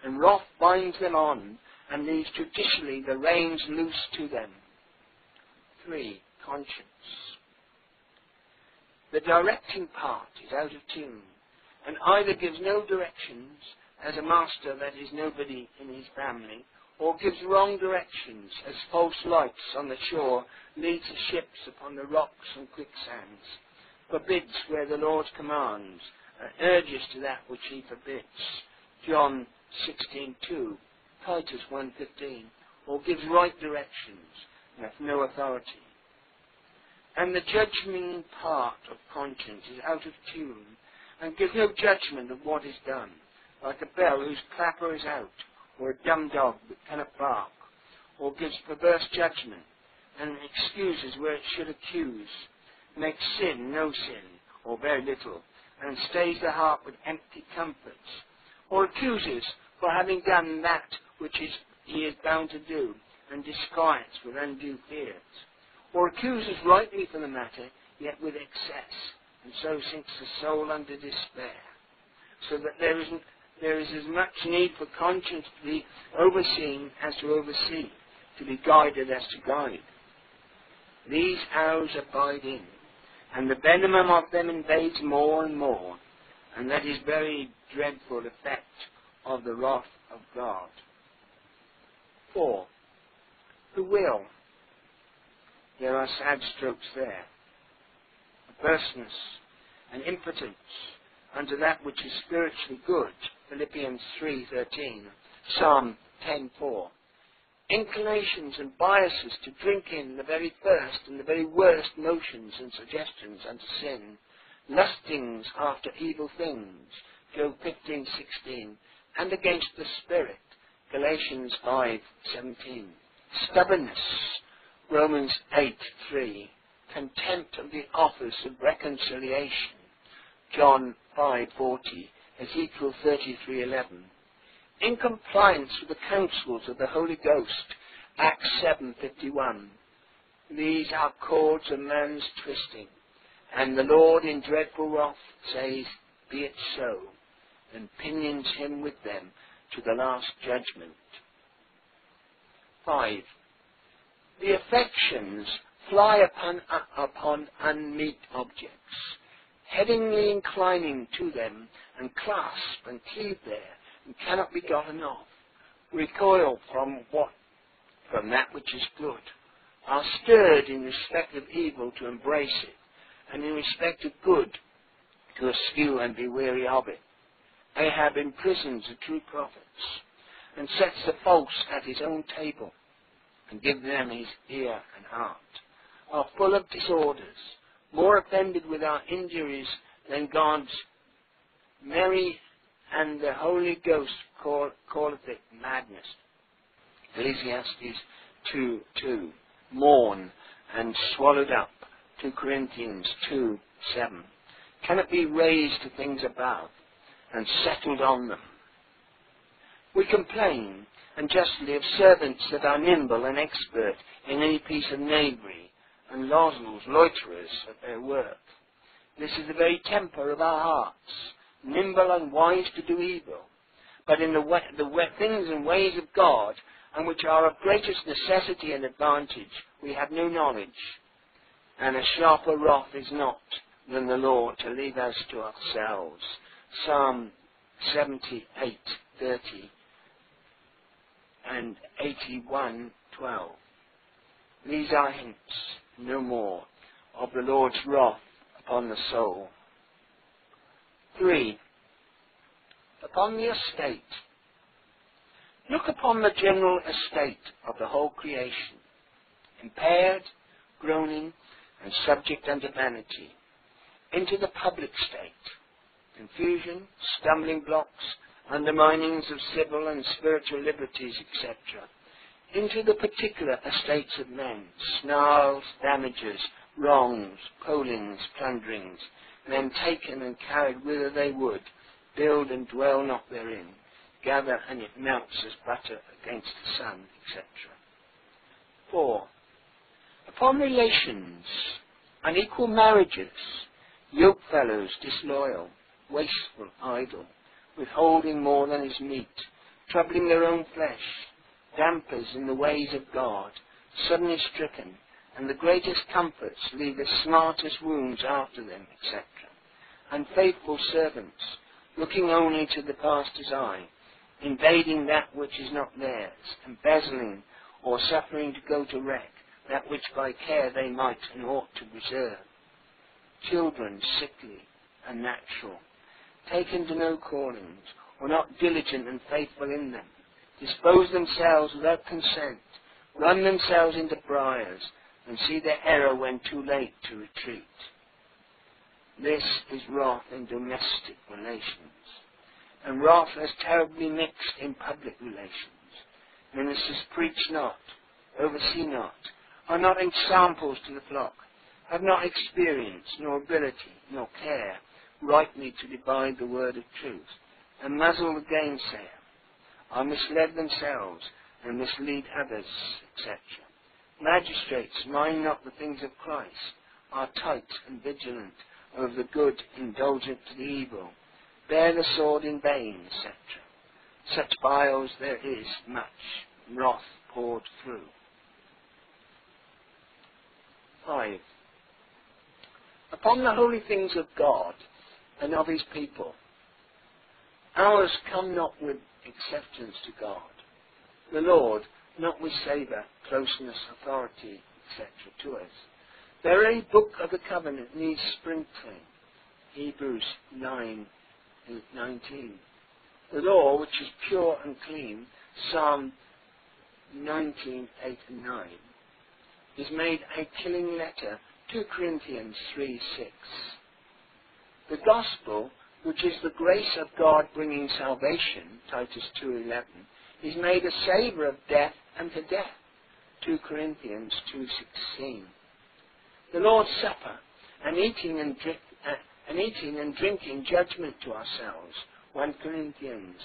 and wrath binds them on, and leaves judicially the reins loose to them. 3. Conscience. The directing part is out of tune, and either gives no directions, as a master that is nobody in his family, or gives wrong directions, as false lights on the shore lead to ships upon the rocks and quicksands, forbids where the Lord commands, Uh, urges to that which he forbids. John 16:2, Titus 1:15, or gives right directions and hath no authority. And the judgment part of conscience is out of tune and gives no judgment of what is done, like a bell whose clapper is out, or a dumb dog that cannot bark, or gives perverse judgment and excuses where it should accuse, makes sin no sin, or very little, and stays the heart with empty comforts, or accuses for having done that which is, he is bound to do, and disquiets with undue fears, or accuses rightly for the matter, yet with excess, and so sinks the soul under despair, so that there is, there is as much need for conscience to be overseen as to oversee, to be guided as to guide. These hours abide in, and the venom of them invades more and more, and that is very dreadful effect of the wrath of God. 4. The will. There are sad strokes there. Averseness and impotence unto that which is spiritually good. Philippians 3.13. Psalm 10.4 inclinations and biases to drink in the very first and the very worst notions and suggestions unto sin, lustings after evil things, Job 15:16, and against the Spirit, Galatians 5:17. Stubbornness, Romans 8:3. Contempt of the offers of reconciliation, John 5:40. Ezekiel 33:11. In compliance with the counsels of the Holy Ghost, Acts 7:51. These are cords of man's twisting, and the Lord in dreadful wrath says, Be it so, and pinions him with them to the last judgment. 5. The affections fly upon, uh, upon unmeet objects, headingly inclining to them, and clasp and cleave there, and cannot be gotten off, recoil from what? From that which is good, are stirred in respect of evil to embrace it, and in respect of good to eschew and be weary of it. Ahab imprisons the true prophets, and sets the false at his own table, and gives them his ear and heart, are full of disorders, more offended with our injuries than God's merry and the Holy Ghost call, calleth it madness. Ecclesiastes 2 2. Mourn and swallowed up. 2 Corinthians 2 7. Can it be raised to things above and settled on them? We complain and justly of servants that are nimble and expert in any piece of knavery and losels, loiterers at their work. This is the very temper of our hearts nimble and wise to do evil, but in the, way, the way, things and ways of God, and which are of greatest necessity and advantage, we have no knowledge. And a sharper wrath is not than the Lord to leave us to ourselves. Psalm 78, 30 and 81, 12. These are hints, no more, of the Lord's wrath upon the soul. 3. Upon the estate. Look upon the general estate of the whole creation, impaired, groaning, and subject unto vanity, into the public state, confusion, stumbling blocks, underminings of civil and spiritual liberties, etc., into the particular estates of men, snarls, damages, wrongs, pollings, plunderings, men taken and carried whither they would, build and dwell not therein, gather and it melts as butter against the sun, etc. 4. Upon relations, unequal marriages, yokefellows disloyal, wasteful, idle, withholding more than is meet, troubling their own flesh, dampers in the ways of God, suddenly stricken, and the greatest comforts leave the smartest wounds after them, etc. Unfaithful servants, looking only to the pastor's eye, invading that which is not theirs, embezzling or suffering to go to wreck that which by care they might and ought to preserve. Children sickly, unnatural, taken to no callings, or not diligent and faithful in them, dispose themselves without consent, run themselves into briars, and see their error when too late to retreat. This is wrath in domestic relations. And wrath is terribly mixed in public relations. Ministers preach not, oversee not, are not examples to the flock, have not experience, nor ability, nor care, rightly to divide the word of truth, and muzzle the gainsayer, are misled themselves, and mislead others, etc. Magistrates mind not the things of Christ, are tight and vigilant over the good, indulgent to the evil, bear the sword in vain, etc. Such biles there is much, wrath poured through. 5. Upon the holy things of God and of his people, ours come not with acceptance to God. The Lord, not with savour, closeness, authority, etc. to us. The very book of the covenant needs sprinkling. Hebrews 9, 19. The law, which is pure and clean, Psalm 19, 8 and 9, is made a killing letter, 2 Corinthians 3, 6. The gospel, which is the grace of God bringing salvation, Titus 2, 11, is made a savour of death unto death. 2 Corinthians 2.16. The Lord's Supper, and eating and, drink, uh, and eating and drinking judgment to ourselves. 1 Corinthians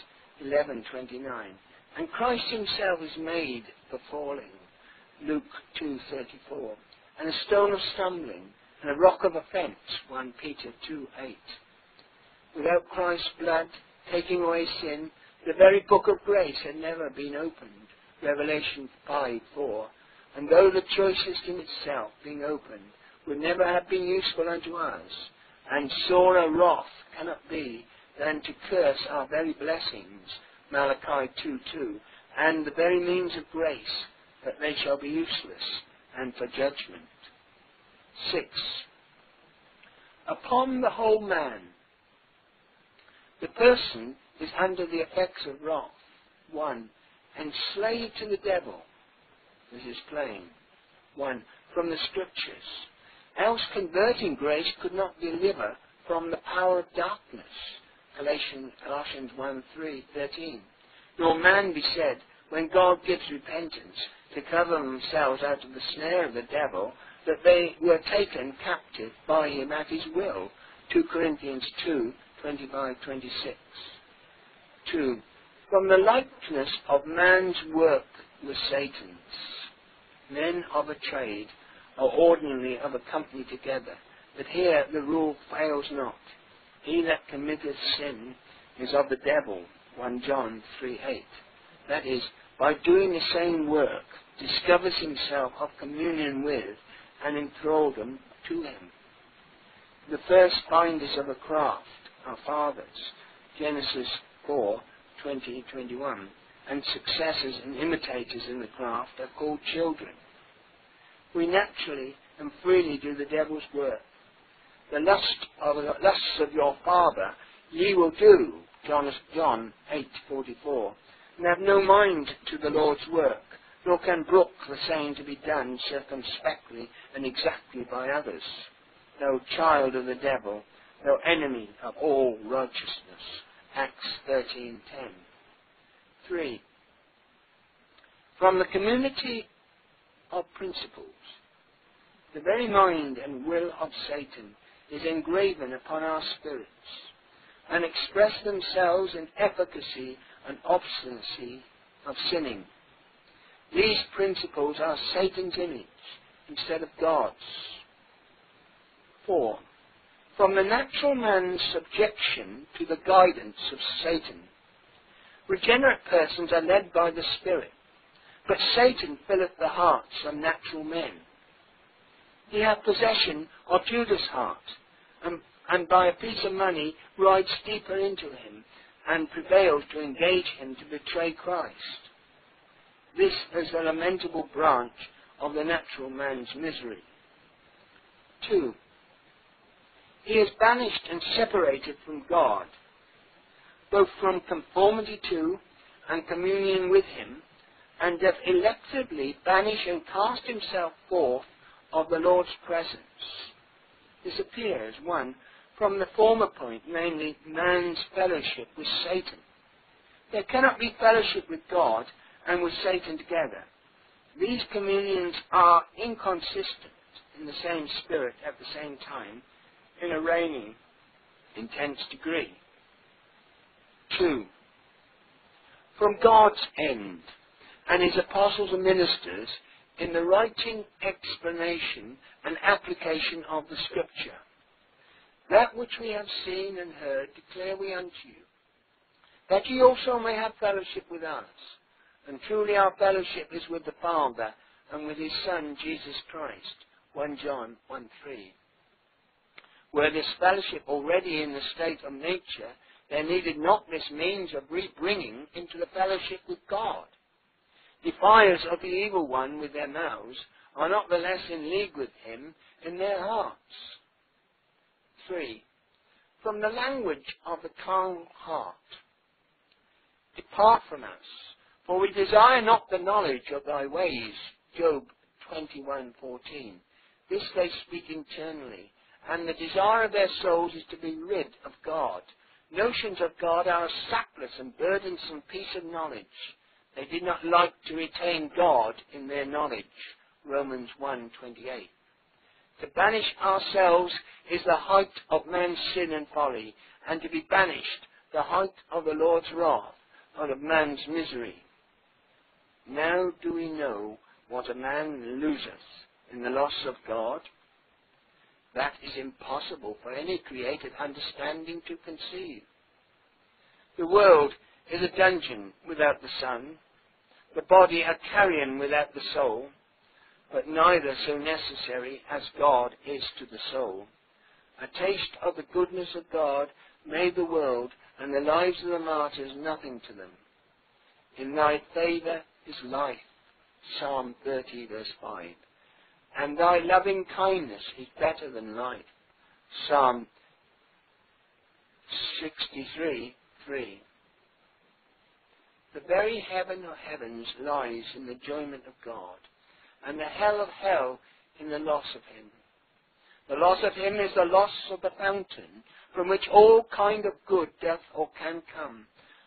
11.29. And Christ himself is made for falling. Luke 2.34. And a stone of stumbling, and a rock of offence. 1 Peter 2.8. Without Christ's blood taking away sin, the very book of grace had never been opened. Revelation 5.4. And though the choice in itself, being opened, would never have been useful unto us, and sorer wrath cannot be than to curse our very blessings, Malachi 2.2, and the very means of grace, that they shall be useless, and for judgment. 6. Upon the whole man, the person is under the effects of wrath. 1. Enslaved to the devil. This is plain. 1. From the scriptures. Else converting grace could not deliver from the power of darkness. Galatians, Colossians 1, 3, 13. Nor man be said, when God gives repentance, to cover themselves out of the snare of the devil, that they were taken captive by him at his will. 2 Corinthians 2, 25, 26. 2. From the likeness of man's work with Satan's, men of a trade are ordinarily of a company together, but here the rule fails not. He that committeth sin is of the devil, 1 John 3 8. That is, by doing the same work, discovers himself of communion with and enthraldom to him. The first finders of a craft are fathers, Genesis 4 20 21, and successors and imitators in the craft are called children we naturally and freely do the devil's work. The lust of the lusts of your father ye will do, John, John 8:44, and have no mind to the Lord's work, nor can brook the same to be done circumspectly and exactly by others. No child of the devil, no enemy of all righteousness. Acts 13:10. 3. From the community of principles. The very mind and will of Satan is engraven upon our spirits and express themselves in efficacy and obstinacy of sinning. These principles are Satan's image instead of God's. 4. From the natural man's subjection to the guidance of Satan, regenerate persons are led by the Spirit but Satan filleth the hearts of natural men. He hath possession of Judas' heart, and, and by a piece of money rides deeper into him, and prevails to engage him to betray Christ. This is a lamentable branch of the natural man's misery. 2. He is banished and separated from God, both from conformity to and communion with him, and doth electively banish and cast himself forth of the Lord's presence. This appears, one, from the former point, namely man's fellowship with Satan. There cannot be fellowship with God and with Satan together. These communions are inconsistent in the same spirit at the same time in a reigning intense degree. Two, from God's end, and his apostles and ministers in the writing, explanation, and application of the Scripture. That which we have seen and heard declare we unto you, that ye also may have fellowship with us. And truly our fellowship is with the Father and with his Son, Jesus Christ. 1 John 1 3. Were this fellowship already in the state of nature, there needed not this means of rebringing into the fellowship with God defiers of the evil one with their mouths are not the less in league with him in their hearts. 3. From the language of the calm heart, depart from us, for we desire not the knowledge of thy ways. Job 21:14. This they speak internally, and the desire of their souls is to be rid of God. Notions of God are a sapless and burdensome piece of knowledge They did not like to retain God in their knowledge. Romans 1:28. To banish ourselves is the height of man's sin and folly, and to be banished the height of the Lord's wrath and of man's misery. Now do we know what a man loseth in the loss of God? That is impossible for any created understanding to conceive. The world is a dungeon without the sun, the body a carrion without the soul, but neither so necessary as God is to the soul. A taste of the goodness of God made the world and the lives of the martyrs nothing to them. In thy favour is life. Psalm 30 verse 5. And thy loving kindness is better than life. Psalm 63 3. The very heaven of heavens lies in the enjoyment of God, and the hell of hell in the loss of him. The loss of him is the loss of the fountain from which all kind of good doth or can come.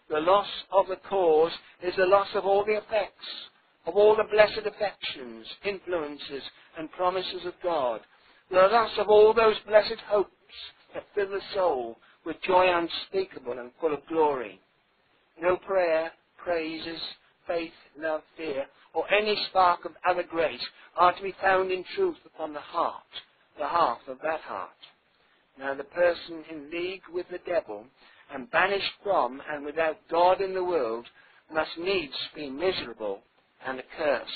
The loss of the cause is the loss of all the effects, of all the blessed affections, influences, and promises of God. The loss of all those blessed hopes that fill the soul with joy unspeakable and full of glory. No prayer, praises, faith, love, fear, or any spark of other grace are to be found in truth upon the heart, the heart of that heart. Now the person in league with the devil and banished from and without God in the world must needs be miserable accursed.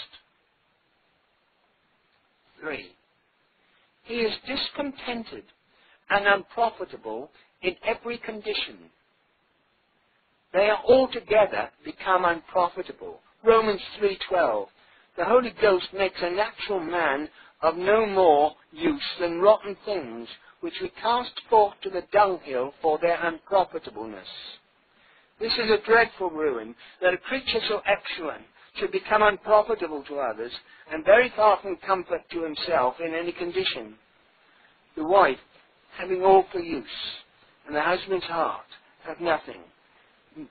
3. He is discontented and unprofitable in every condition. They are altogether become unprofitable. Romans 3.12. The Holy Ghost makes a natural man of no more use than rotten things, which we cast forth to the dunghill for their unprofitableness. This is a dreadful ruin, that a creature so excellent should become unprofitable to others, and very far from comfort to himself in any condition. The wife, having all for use, and the husband's heart, have nothing,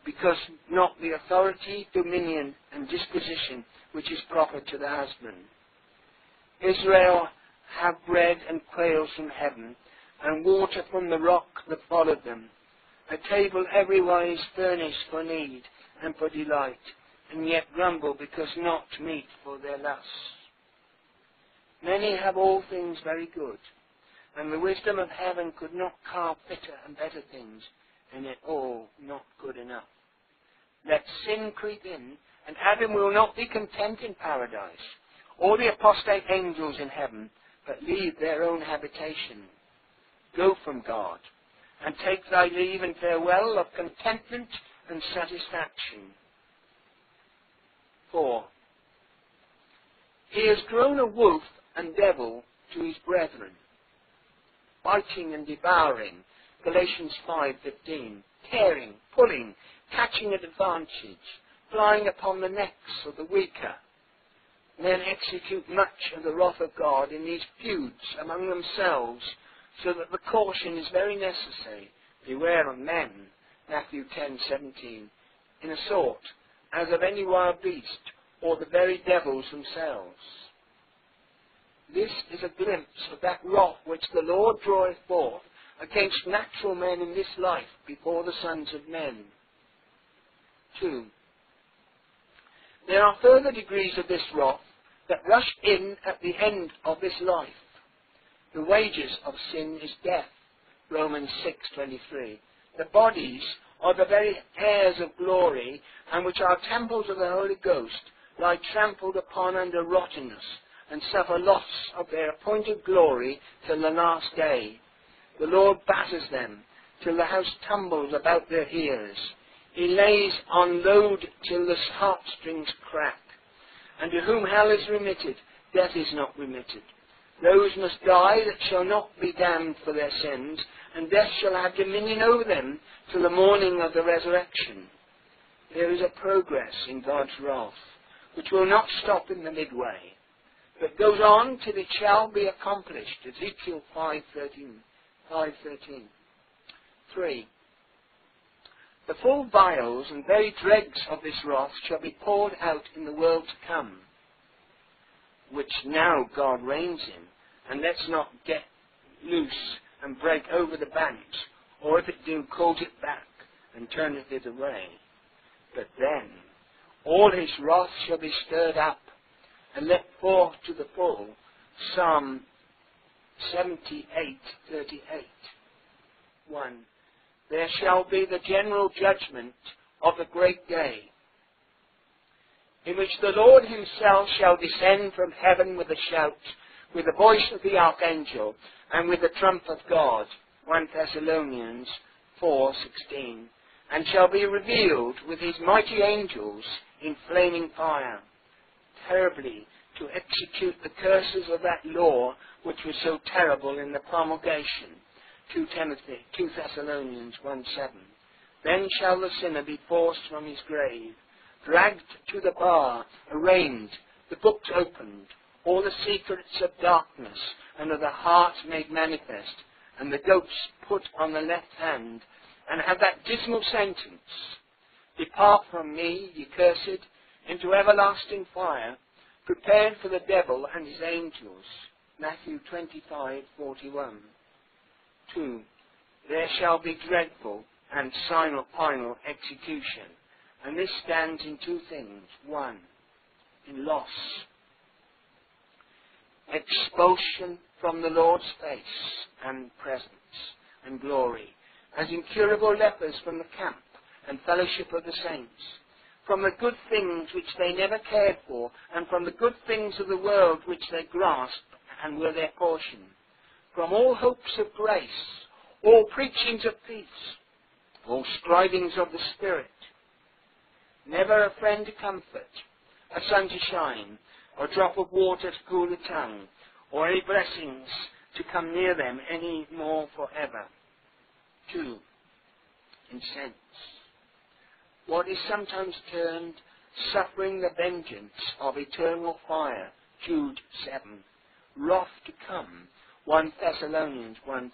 because not the authority, dominion, and disposition which is proper to the husband. Israel have bread and quails from heaven, and water from the rock that followed them, a table everywise furnished for need and for delight, and yet grumble because not meet for their lusts. Many have all things very good, and the wisdom of heaven could not carve fitter and better things, and yet all not good enough. Let sin creep in, and Adam will not be content in paradise, or the apostate angels in heaven, but leave their own habitation Go from God, and take thy leave and farewell of contentment and satisfaction. 4. He has grown a wolf and devil to his brethren, biting and devouring, Galatians 5.15, tearing, pulling, catching at advantage, flying upon the necks of the weaker. Men execute much of the wrath of God in these feuds among themselves so that the caution is very necessary. Beware of men, Matthew 10:17, in a sort, as of any wild beast, or the very devils themselves. This is a glimpse of that wrath which the Lord draweth forth against natural men in this life before the sons of men. 2. There are further degrees of this wrath that rush in at the end of this life the wages of sin is death. Romans 6:23. The bodies are the very heirs of glory, and which are temples of the Holy Ghost, lie trampled upon under rottenness, and suffer loss of their appointed glory till the last day. The Lord batters them till the house tumbles about their ears. He lays on load till the heartstrings crack. And to whom hell is remitted, death is not remitted. Those must die that shall not be damned for their sins, and death shall have dominion over them till the morning of the resurrection. There is a progress in God's wrath, which will not stop in the midway, but goes on till it shall be accomplished. Ezekiel 5.13. 5.13. 3. The full vials and very dregs of this wrath shall be poured out in the world to come, which now God reigns in. And let's not get loose and break over the banks, or if it do, cause it back and turneth it away. But then all his wrath shall be stirred up and let forth to the full. Psalm 78, 38. 1. There shall be the general judgment of the great day, in which the Lord himself shall descend from heaven with a shout, with the voice of the archangel, and with the trump of God. 1 Thessalonians 4:16 and shall be revealed with his mighty angels in flaming fire, terribly to execute the curses of that law which was so terrible in the promulgation. 2 Timothy, 2 Thessalonians 1 7. Then shall the sinner be forced from his grave, dragged to the bar, arraigned, the books opened, all the secrets of darkness and of the heart made manifest, and the goats put on the left hand, and have that dismal sentence, Depart from me, ye cursed, into everlasting fire, prepared for the devil and his angels. Matthew 25:41. 2. There shall be dreadful and final, final execution. And this stands in two things. One, in loss. Expulsion from the Lord's face and presence and glory as incurable lepers from the camp and fellowship of the saints, from the good things which they never cared for, and from the good things of the world which they grasped and were their portion, from all hopes of grace, all preachings of peace, all strivings of the Spirit. Never a friend to comfort, a sun to shine, or a drop of water to cool the tongue, or any blessings to come near them any more forever. 2. In sense. What is sometimes termed suffering the vengeance of eternal fire, Jude 7. Wrath to come, 1 Thessalonians 1.10.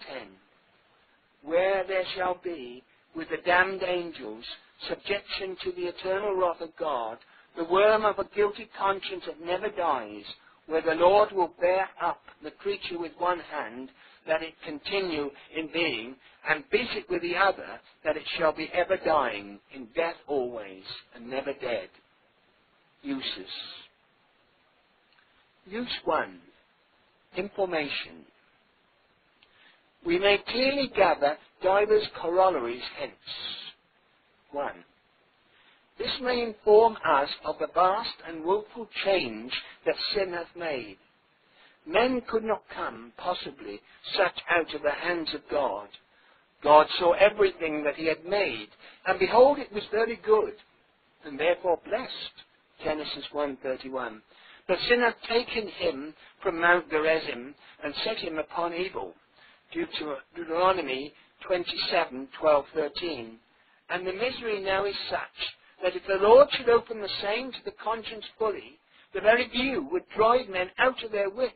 Where there shall be, with the damned angels, subjection to the eternal wrath of God, the worm of a guilty conscience that never dies, where the Lord will bear up the creature with one hand that it continue in being, and beat it with the other, that it shall be ever dying, in death always, and never dead. Uses. Use 1. Information. We may clearly gather divers corollaries hence. 1. This may inform us of the vast and wilful change that sin hath made Men could not come, possibly, such out of the hands of God. God saw everything that he had made, and behold, it was very good, and therefore blessed. Genesis 1.31. But sin hath taken him from Mount Gerizim, and set him upon Ebal. Deuteronomy 27:12, 13. And the misery now is such, that if the Lord should open the same to the conscience fully, the very view would drive men out of their wits,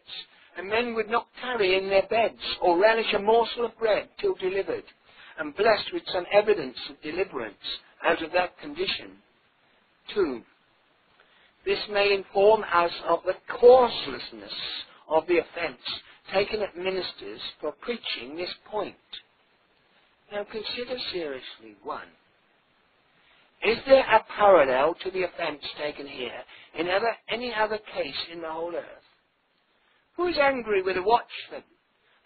and men would not carry in their beds or relish a morsel of bread till delivered, and blessed with some evidence of deliverance out of that condition. 2. This may inform us of the causelessness of the offence taken at ministers for preaching this point. Now consider seriously, 1. Is there a parallel to the offence taken here in ever, any other case in the whole earth? Who is angry with a watchman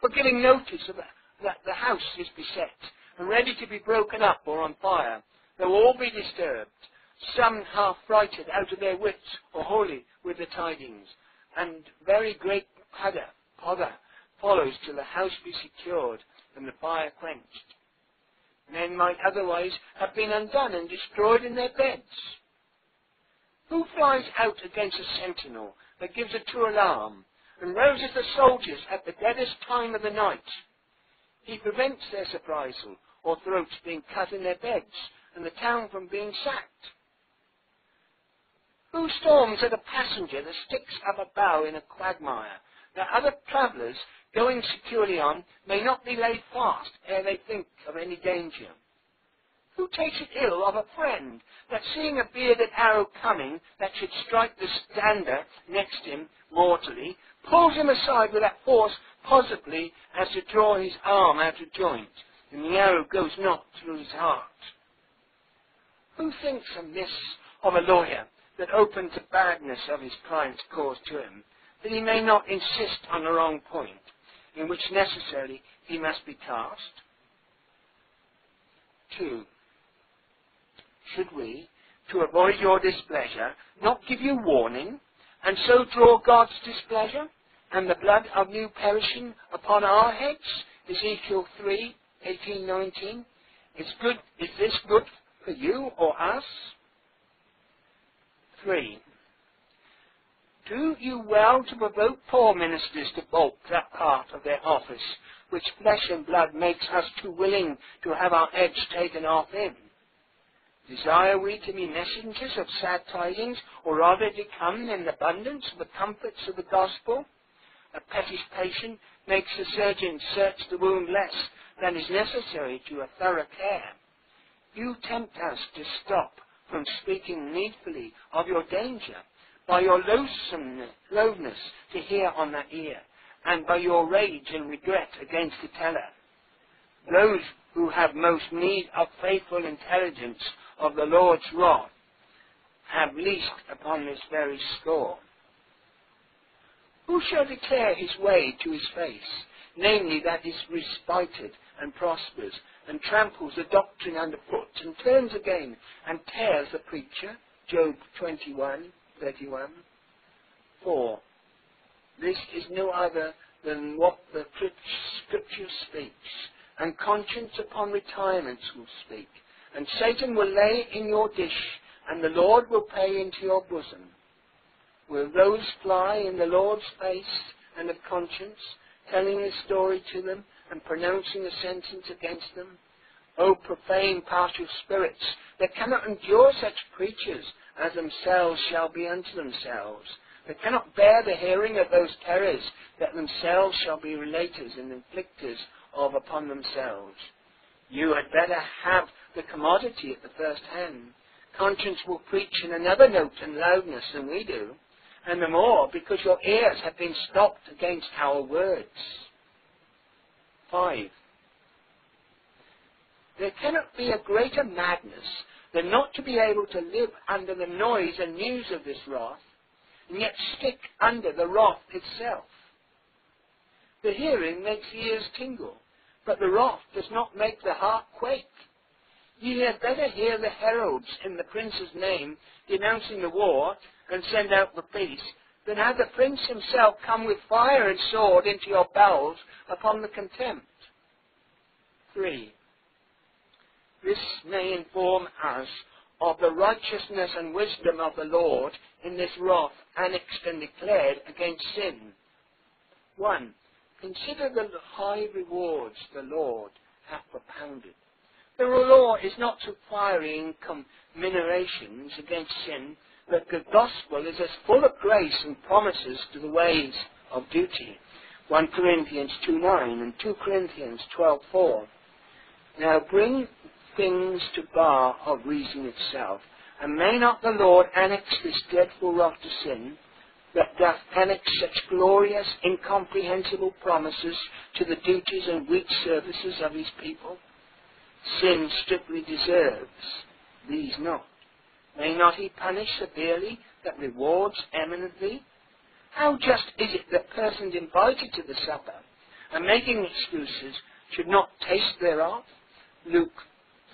for giving notice of that the house is beset and ready to be broken up or on fire? They will all be disturbed, some half frightened out of their wits or wholly with the tidings, and very great pudder, pother follows till the house be secured and the fire quenched. Men might otherwise have been undone and destroyed in their beds. Who flies out against a sentinel that gives a true alarm and rouses the soldiers at the deadest time of the night? He prevents their surprisal or throats being cut in their beds and the town from being sacked. Who storms at a passenger that sticks up a bough in a quagmire that other travellers going securely on, may not be laid fast ere they think of any danger. Who takes it ill of a friend, that seeing a bearded arrow coming that should strike the stander next him mortally, pulls him aside with that force possibly as to draw his arm out of joint, and the arrow goes not through his heart? Who thinks amiss of a lawyer that opens the badness of his client's cause to him, that he may not insist on the wrong point, in which necessarily he must be cast? 2. Should we, to avoid your displeasure, not give you warning, and so draw God's displeasure, and the blood of new perishing upon our heads? Ezekiel 3, 18, 19. Is, good, is this good for you or us? 3. Do you well to provoke poor ministers to balk that part of their office which flesh and blood makes us too willing to have our edge taken off in? Desire we to be messengers of sad tidings, or rather to come in abundance of the comforts of the gospel? A pettish patient makes the surgeon search the wound less than is necessary to a thorough care. You tempt us to stop from speaking needfully of your danger by your loathness to hear on that ear, and by your rage and regret against the teller. Those who have most need of faithful intelligence of the Lord's wrath have least upon this very score. Who shall declare his way to his face, namely that is respited and prospers, and tramples the doctrine underfoot, and turns again and tears the preacher? Job 21, 31. 4. This is no other than what the Scripture speaks, and conscience upon retirements will speak, and Satan will lay in your dish, and the Lord will pay into your bosom. Will those fly in the Lord's face and of conscience, telling the story to them, and pronouncing a sentence against them? O profane partial spirits, that cannot endure such preachers as themselves shall be unto themselves. They cannot bear the hearing of those terrors that themselves shall be relaters and inflictors of upon themselves. You had better have the commodity at the first hand. Conscience will preach in another note and loudness than we do, and the more because your ears have been stopped against our words. 5. There cannot be a greater madness than not to be able to live under the noise and news of this wrath, and yet stick under the wrath itself. The hearing makes the ears tingle, but the wrath does not make the heart quake. Ye had better hear the heralds in the prince's name denouncing the war and send out the peace, than have the prince himself come with fire and sword into your bowels upon the contempt. 3. This may inform us of the righteousness and wisdom of the Lord in this wrath annexed and declared against sin. 1. Consider the high rewards the Lord hath propounded. The law is not fiery in against sin, but the gospel is as full of grace and promises to the ways of duty. 1 Corinthians 2.9 and 2 Corinthians 12.4. Now bring things to bar of reason itself, and may not the Lord annex this dreadful wrath to sin, that doth annex such glorious, incomprehensible promises to the duties and weak services of his people? Sin strictly deserves these not. May not he punish severely that rewards eminently? How just is it that persons invited to the supper and making excuses should not taste thereof? Luke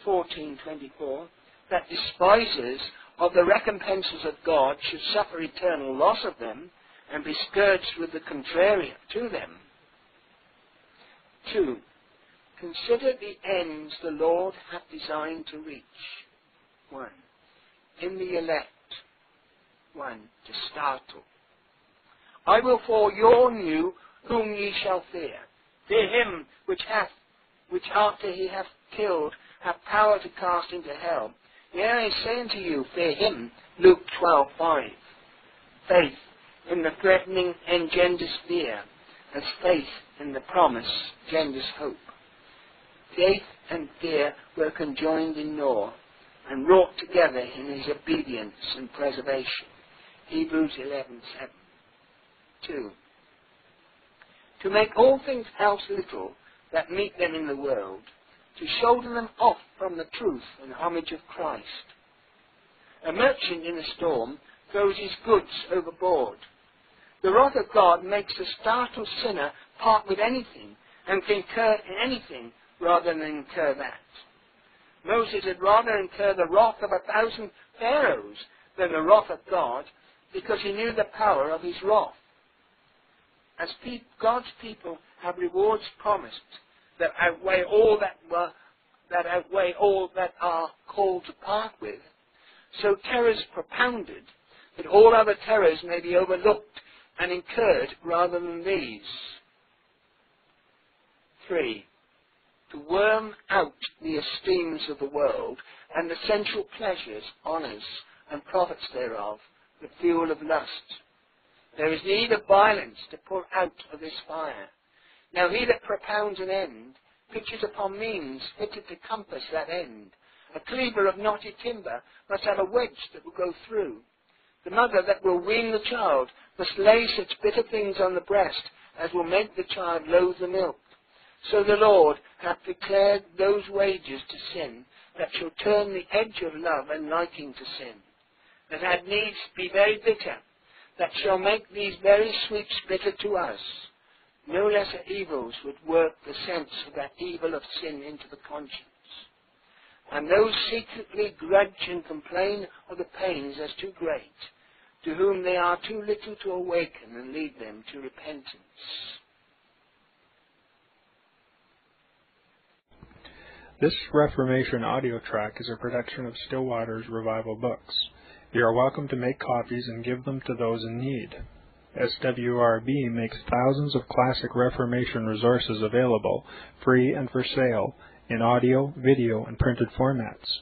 14:24 that despisers of the recompenses of God should suffer eternal loss of them and be scourged with the contrary to them. 2. Consider the ends the Lord hath designed to reach. 1. In the elect. 1. To startle. I will forewarn you whom ye shall fear. Fear him which hath, which after he hath killed have power to cast into hell. Yea, I say unto you, fear him. Luke 12:5. Faith in the threatening engenders fear, as faith in the promise genders hope. Faith and fear were conjoined in Noah, and wrought together in his obedience and preservation. Hebrews 11:7. 2. To make all things else little that meet them in the world, to shoulder them off from the truth and homage of Christ. A merchant in a storm throws his goods overboard. The wrath of God makes a startled sinner part with anything and concur in anything rather than incur that. Moses had rather incur the wrath of a thousand pharaohs than the wrath of God because he knew the power of his wrath. As pe- God's people have rewards promised that outweigh all that that outweigh all that are called to part with, so terrors propounded that all other terrors may be overlooked and incurred rather than these. 3. To worm out the esteems of the world and the sensual pleasures, honours, and profits thereof, the fuel of lust. There is need of violence to pull out of this fire. Now he that propounds an end pitches upon means fitted to compass that end. A cleaver of knotty timber must have a wedge that will go through. The mother that will wean the child must lay such bitter things on the breast as will make the child loathe the milk. So the Lord hath declared those wages to sin that shall turn the edge of love and liking to sin, that had needs be very bitter, that shall make these very sweets bitter to us. No lesser evils would work the sense of that evil of sin into the conscience. And those secretly grudge and complain of the pains as too great, to whom they are too little to awaken and lead them to repentance. This Reformation audio track is a production of Still Waters Revival Books. You are welcome to make copies and give them to those in need. SWRB makes thousands of classic Reformation resources available, free and for sale, in audio, video, and printed formats.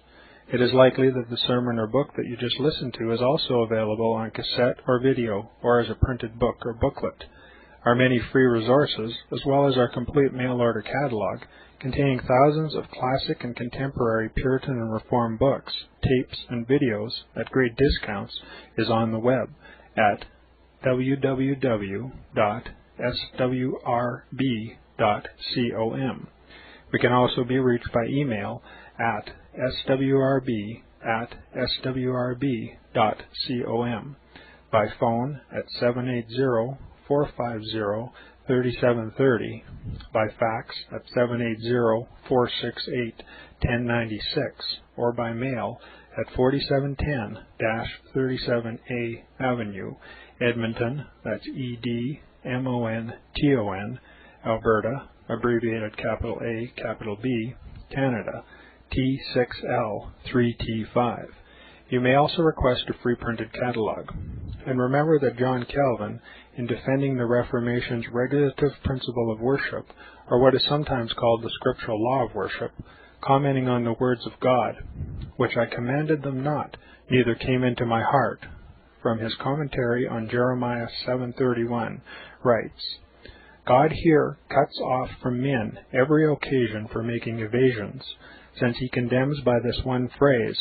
It is likely that the sermon or book that you just listened to is also available on cassette or video, or as a printed book or booklet. Our many free resources, as well as our complete mail order catalog, containing thousands of classic and contemporary Puritan and Reformed books, tapes, and videos at great discounts, is on the web at www.swrb.com. We can also be reached by email at swrb at swrb.com, by phone at 780 450 3730, by fax at 780 468 1096, or by mail at 4710 37A Avenue, Edmonton, that's E D M O N T O N, Alberta, abbreviated capital A, capital B, Canada, T6L3T5. You may also request a free printed catalog. And remember that John Calvin, in defending the Reformation's regulative principle of worship, or what is sometimes called the scriptural law of worship, commenting on the words of God, which I commanded them not, neither came into my heart, from his commentary on Jeremiah 7:31, writes, God here cuts off from men every occasion for making evasions, since he condemns by this one phrase,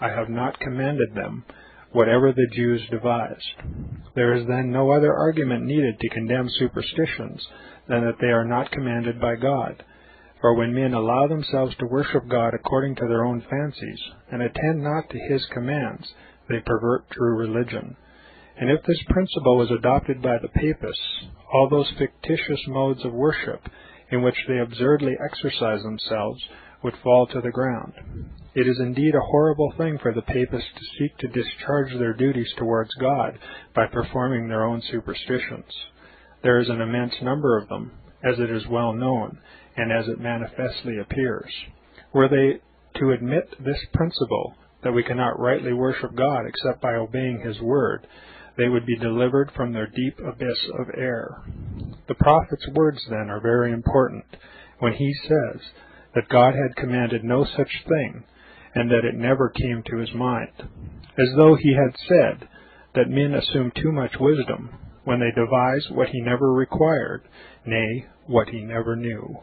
I have not commanded them, whatever the Jews devised. There is then no other argument needed to condemn superstitions than that they are not commanded by God. For when men allow themselves to worship God according to their own fancies, and attend not to his commands, they pervert true religion. And if this principle was adopted by the papists, all those fictitious modes of worship in which they absurdly exercise themselves would fall to the ground. It is indeed a horrible thing for the papists to seek to discharge their duties towards God by performing their own superstitions. There is an immense number of them, as it is well known, and as it manifestly appears. Were they to admit this principle, that we cannot rightly worship God except by obeying His word, they would be delivered from their deep abyss of error. The prophet's words, then, are very important when he says that God had commanded no such thing, and that it never came to his mind, as though he had said that men assume too much wisdom when they devise what he never required, nay, what he never knew.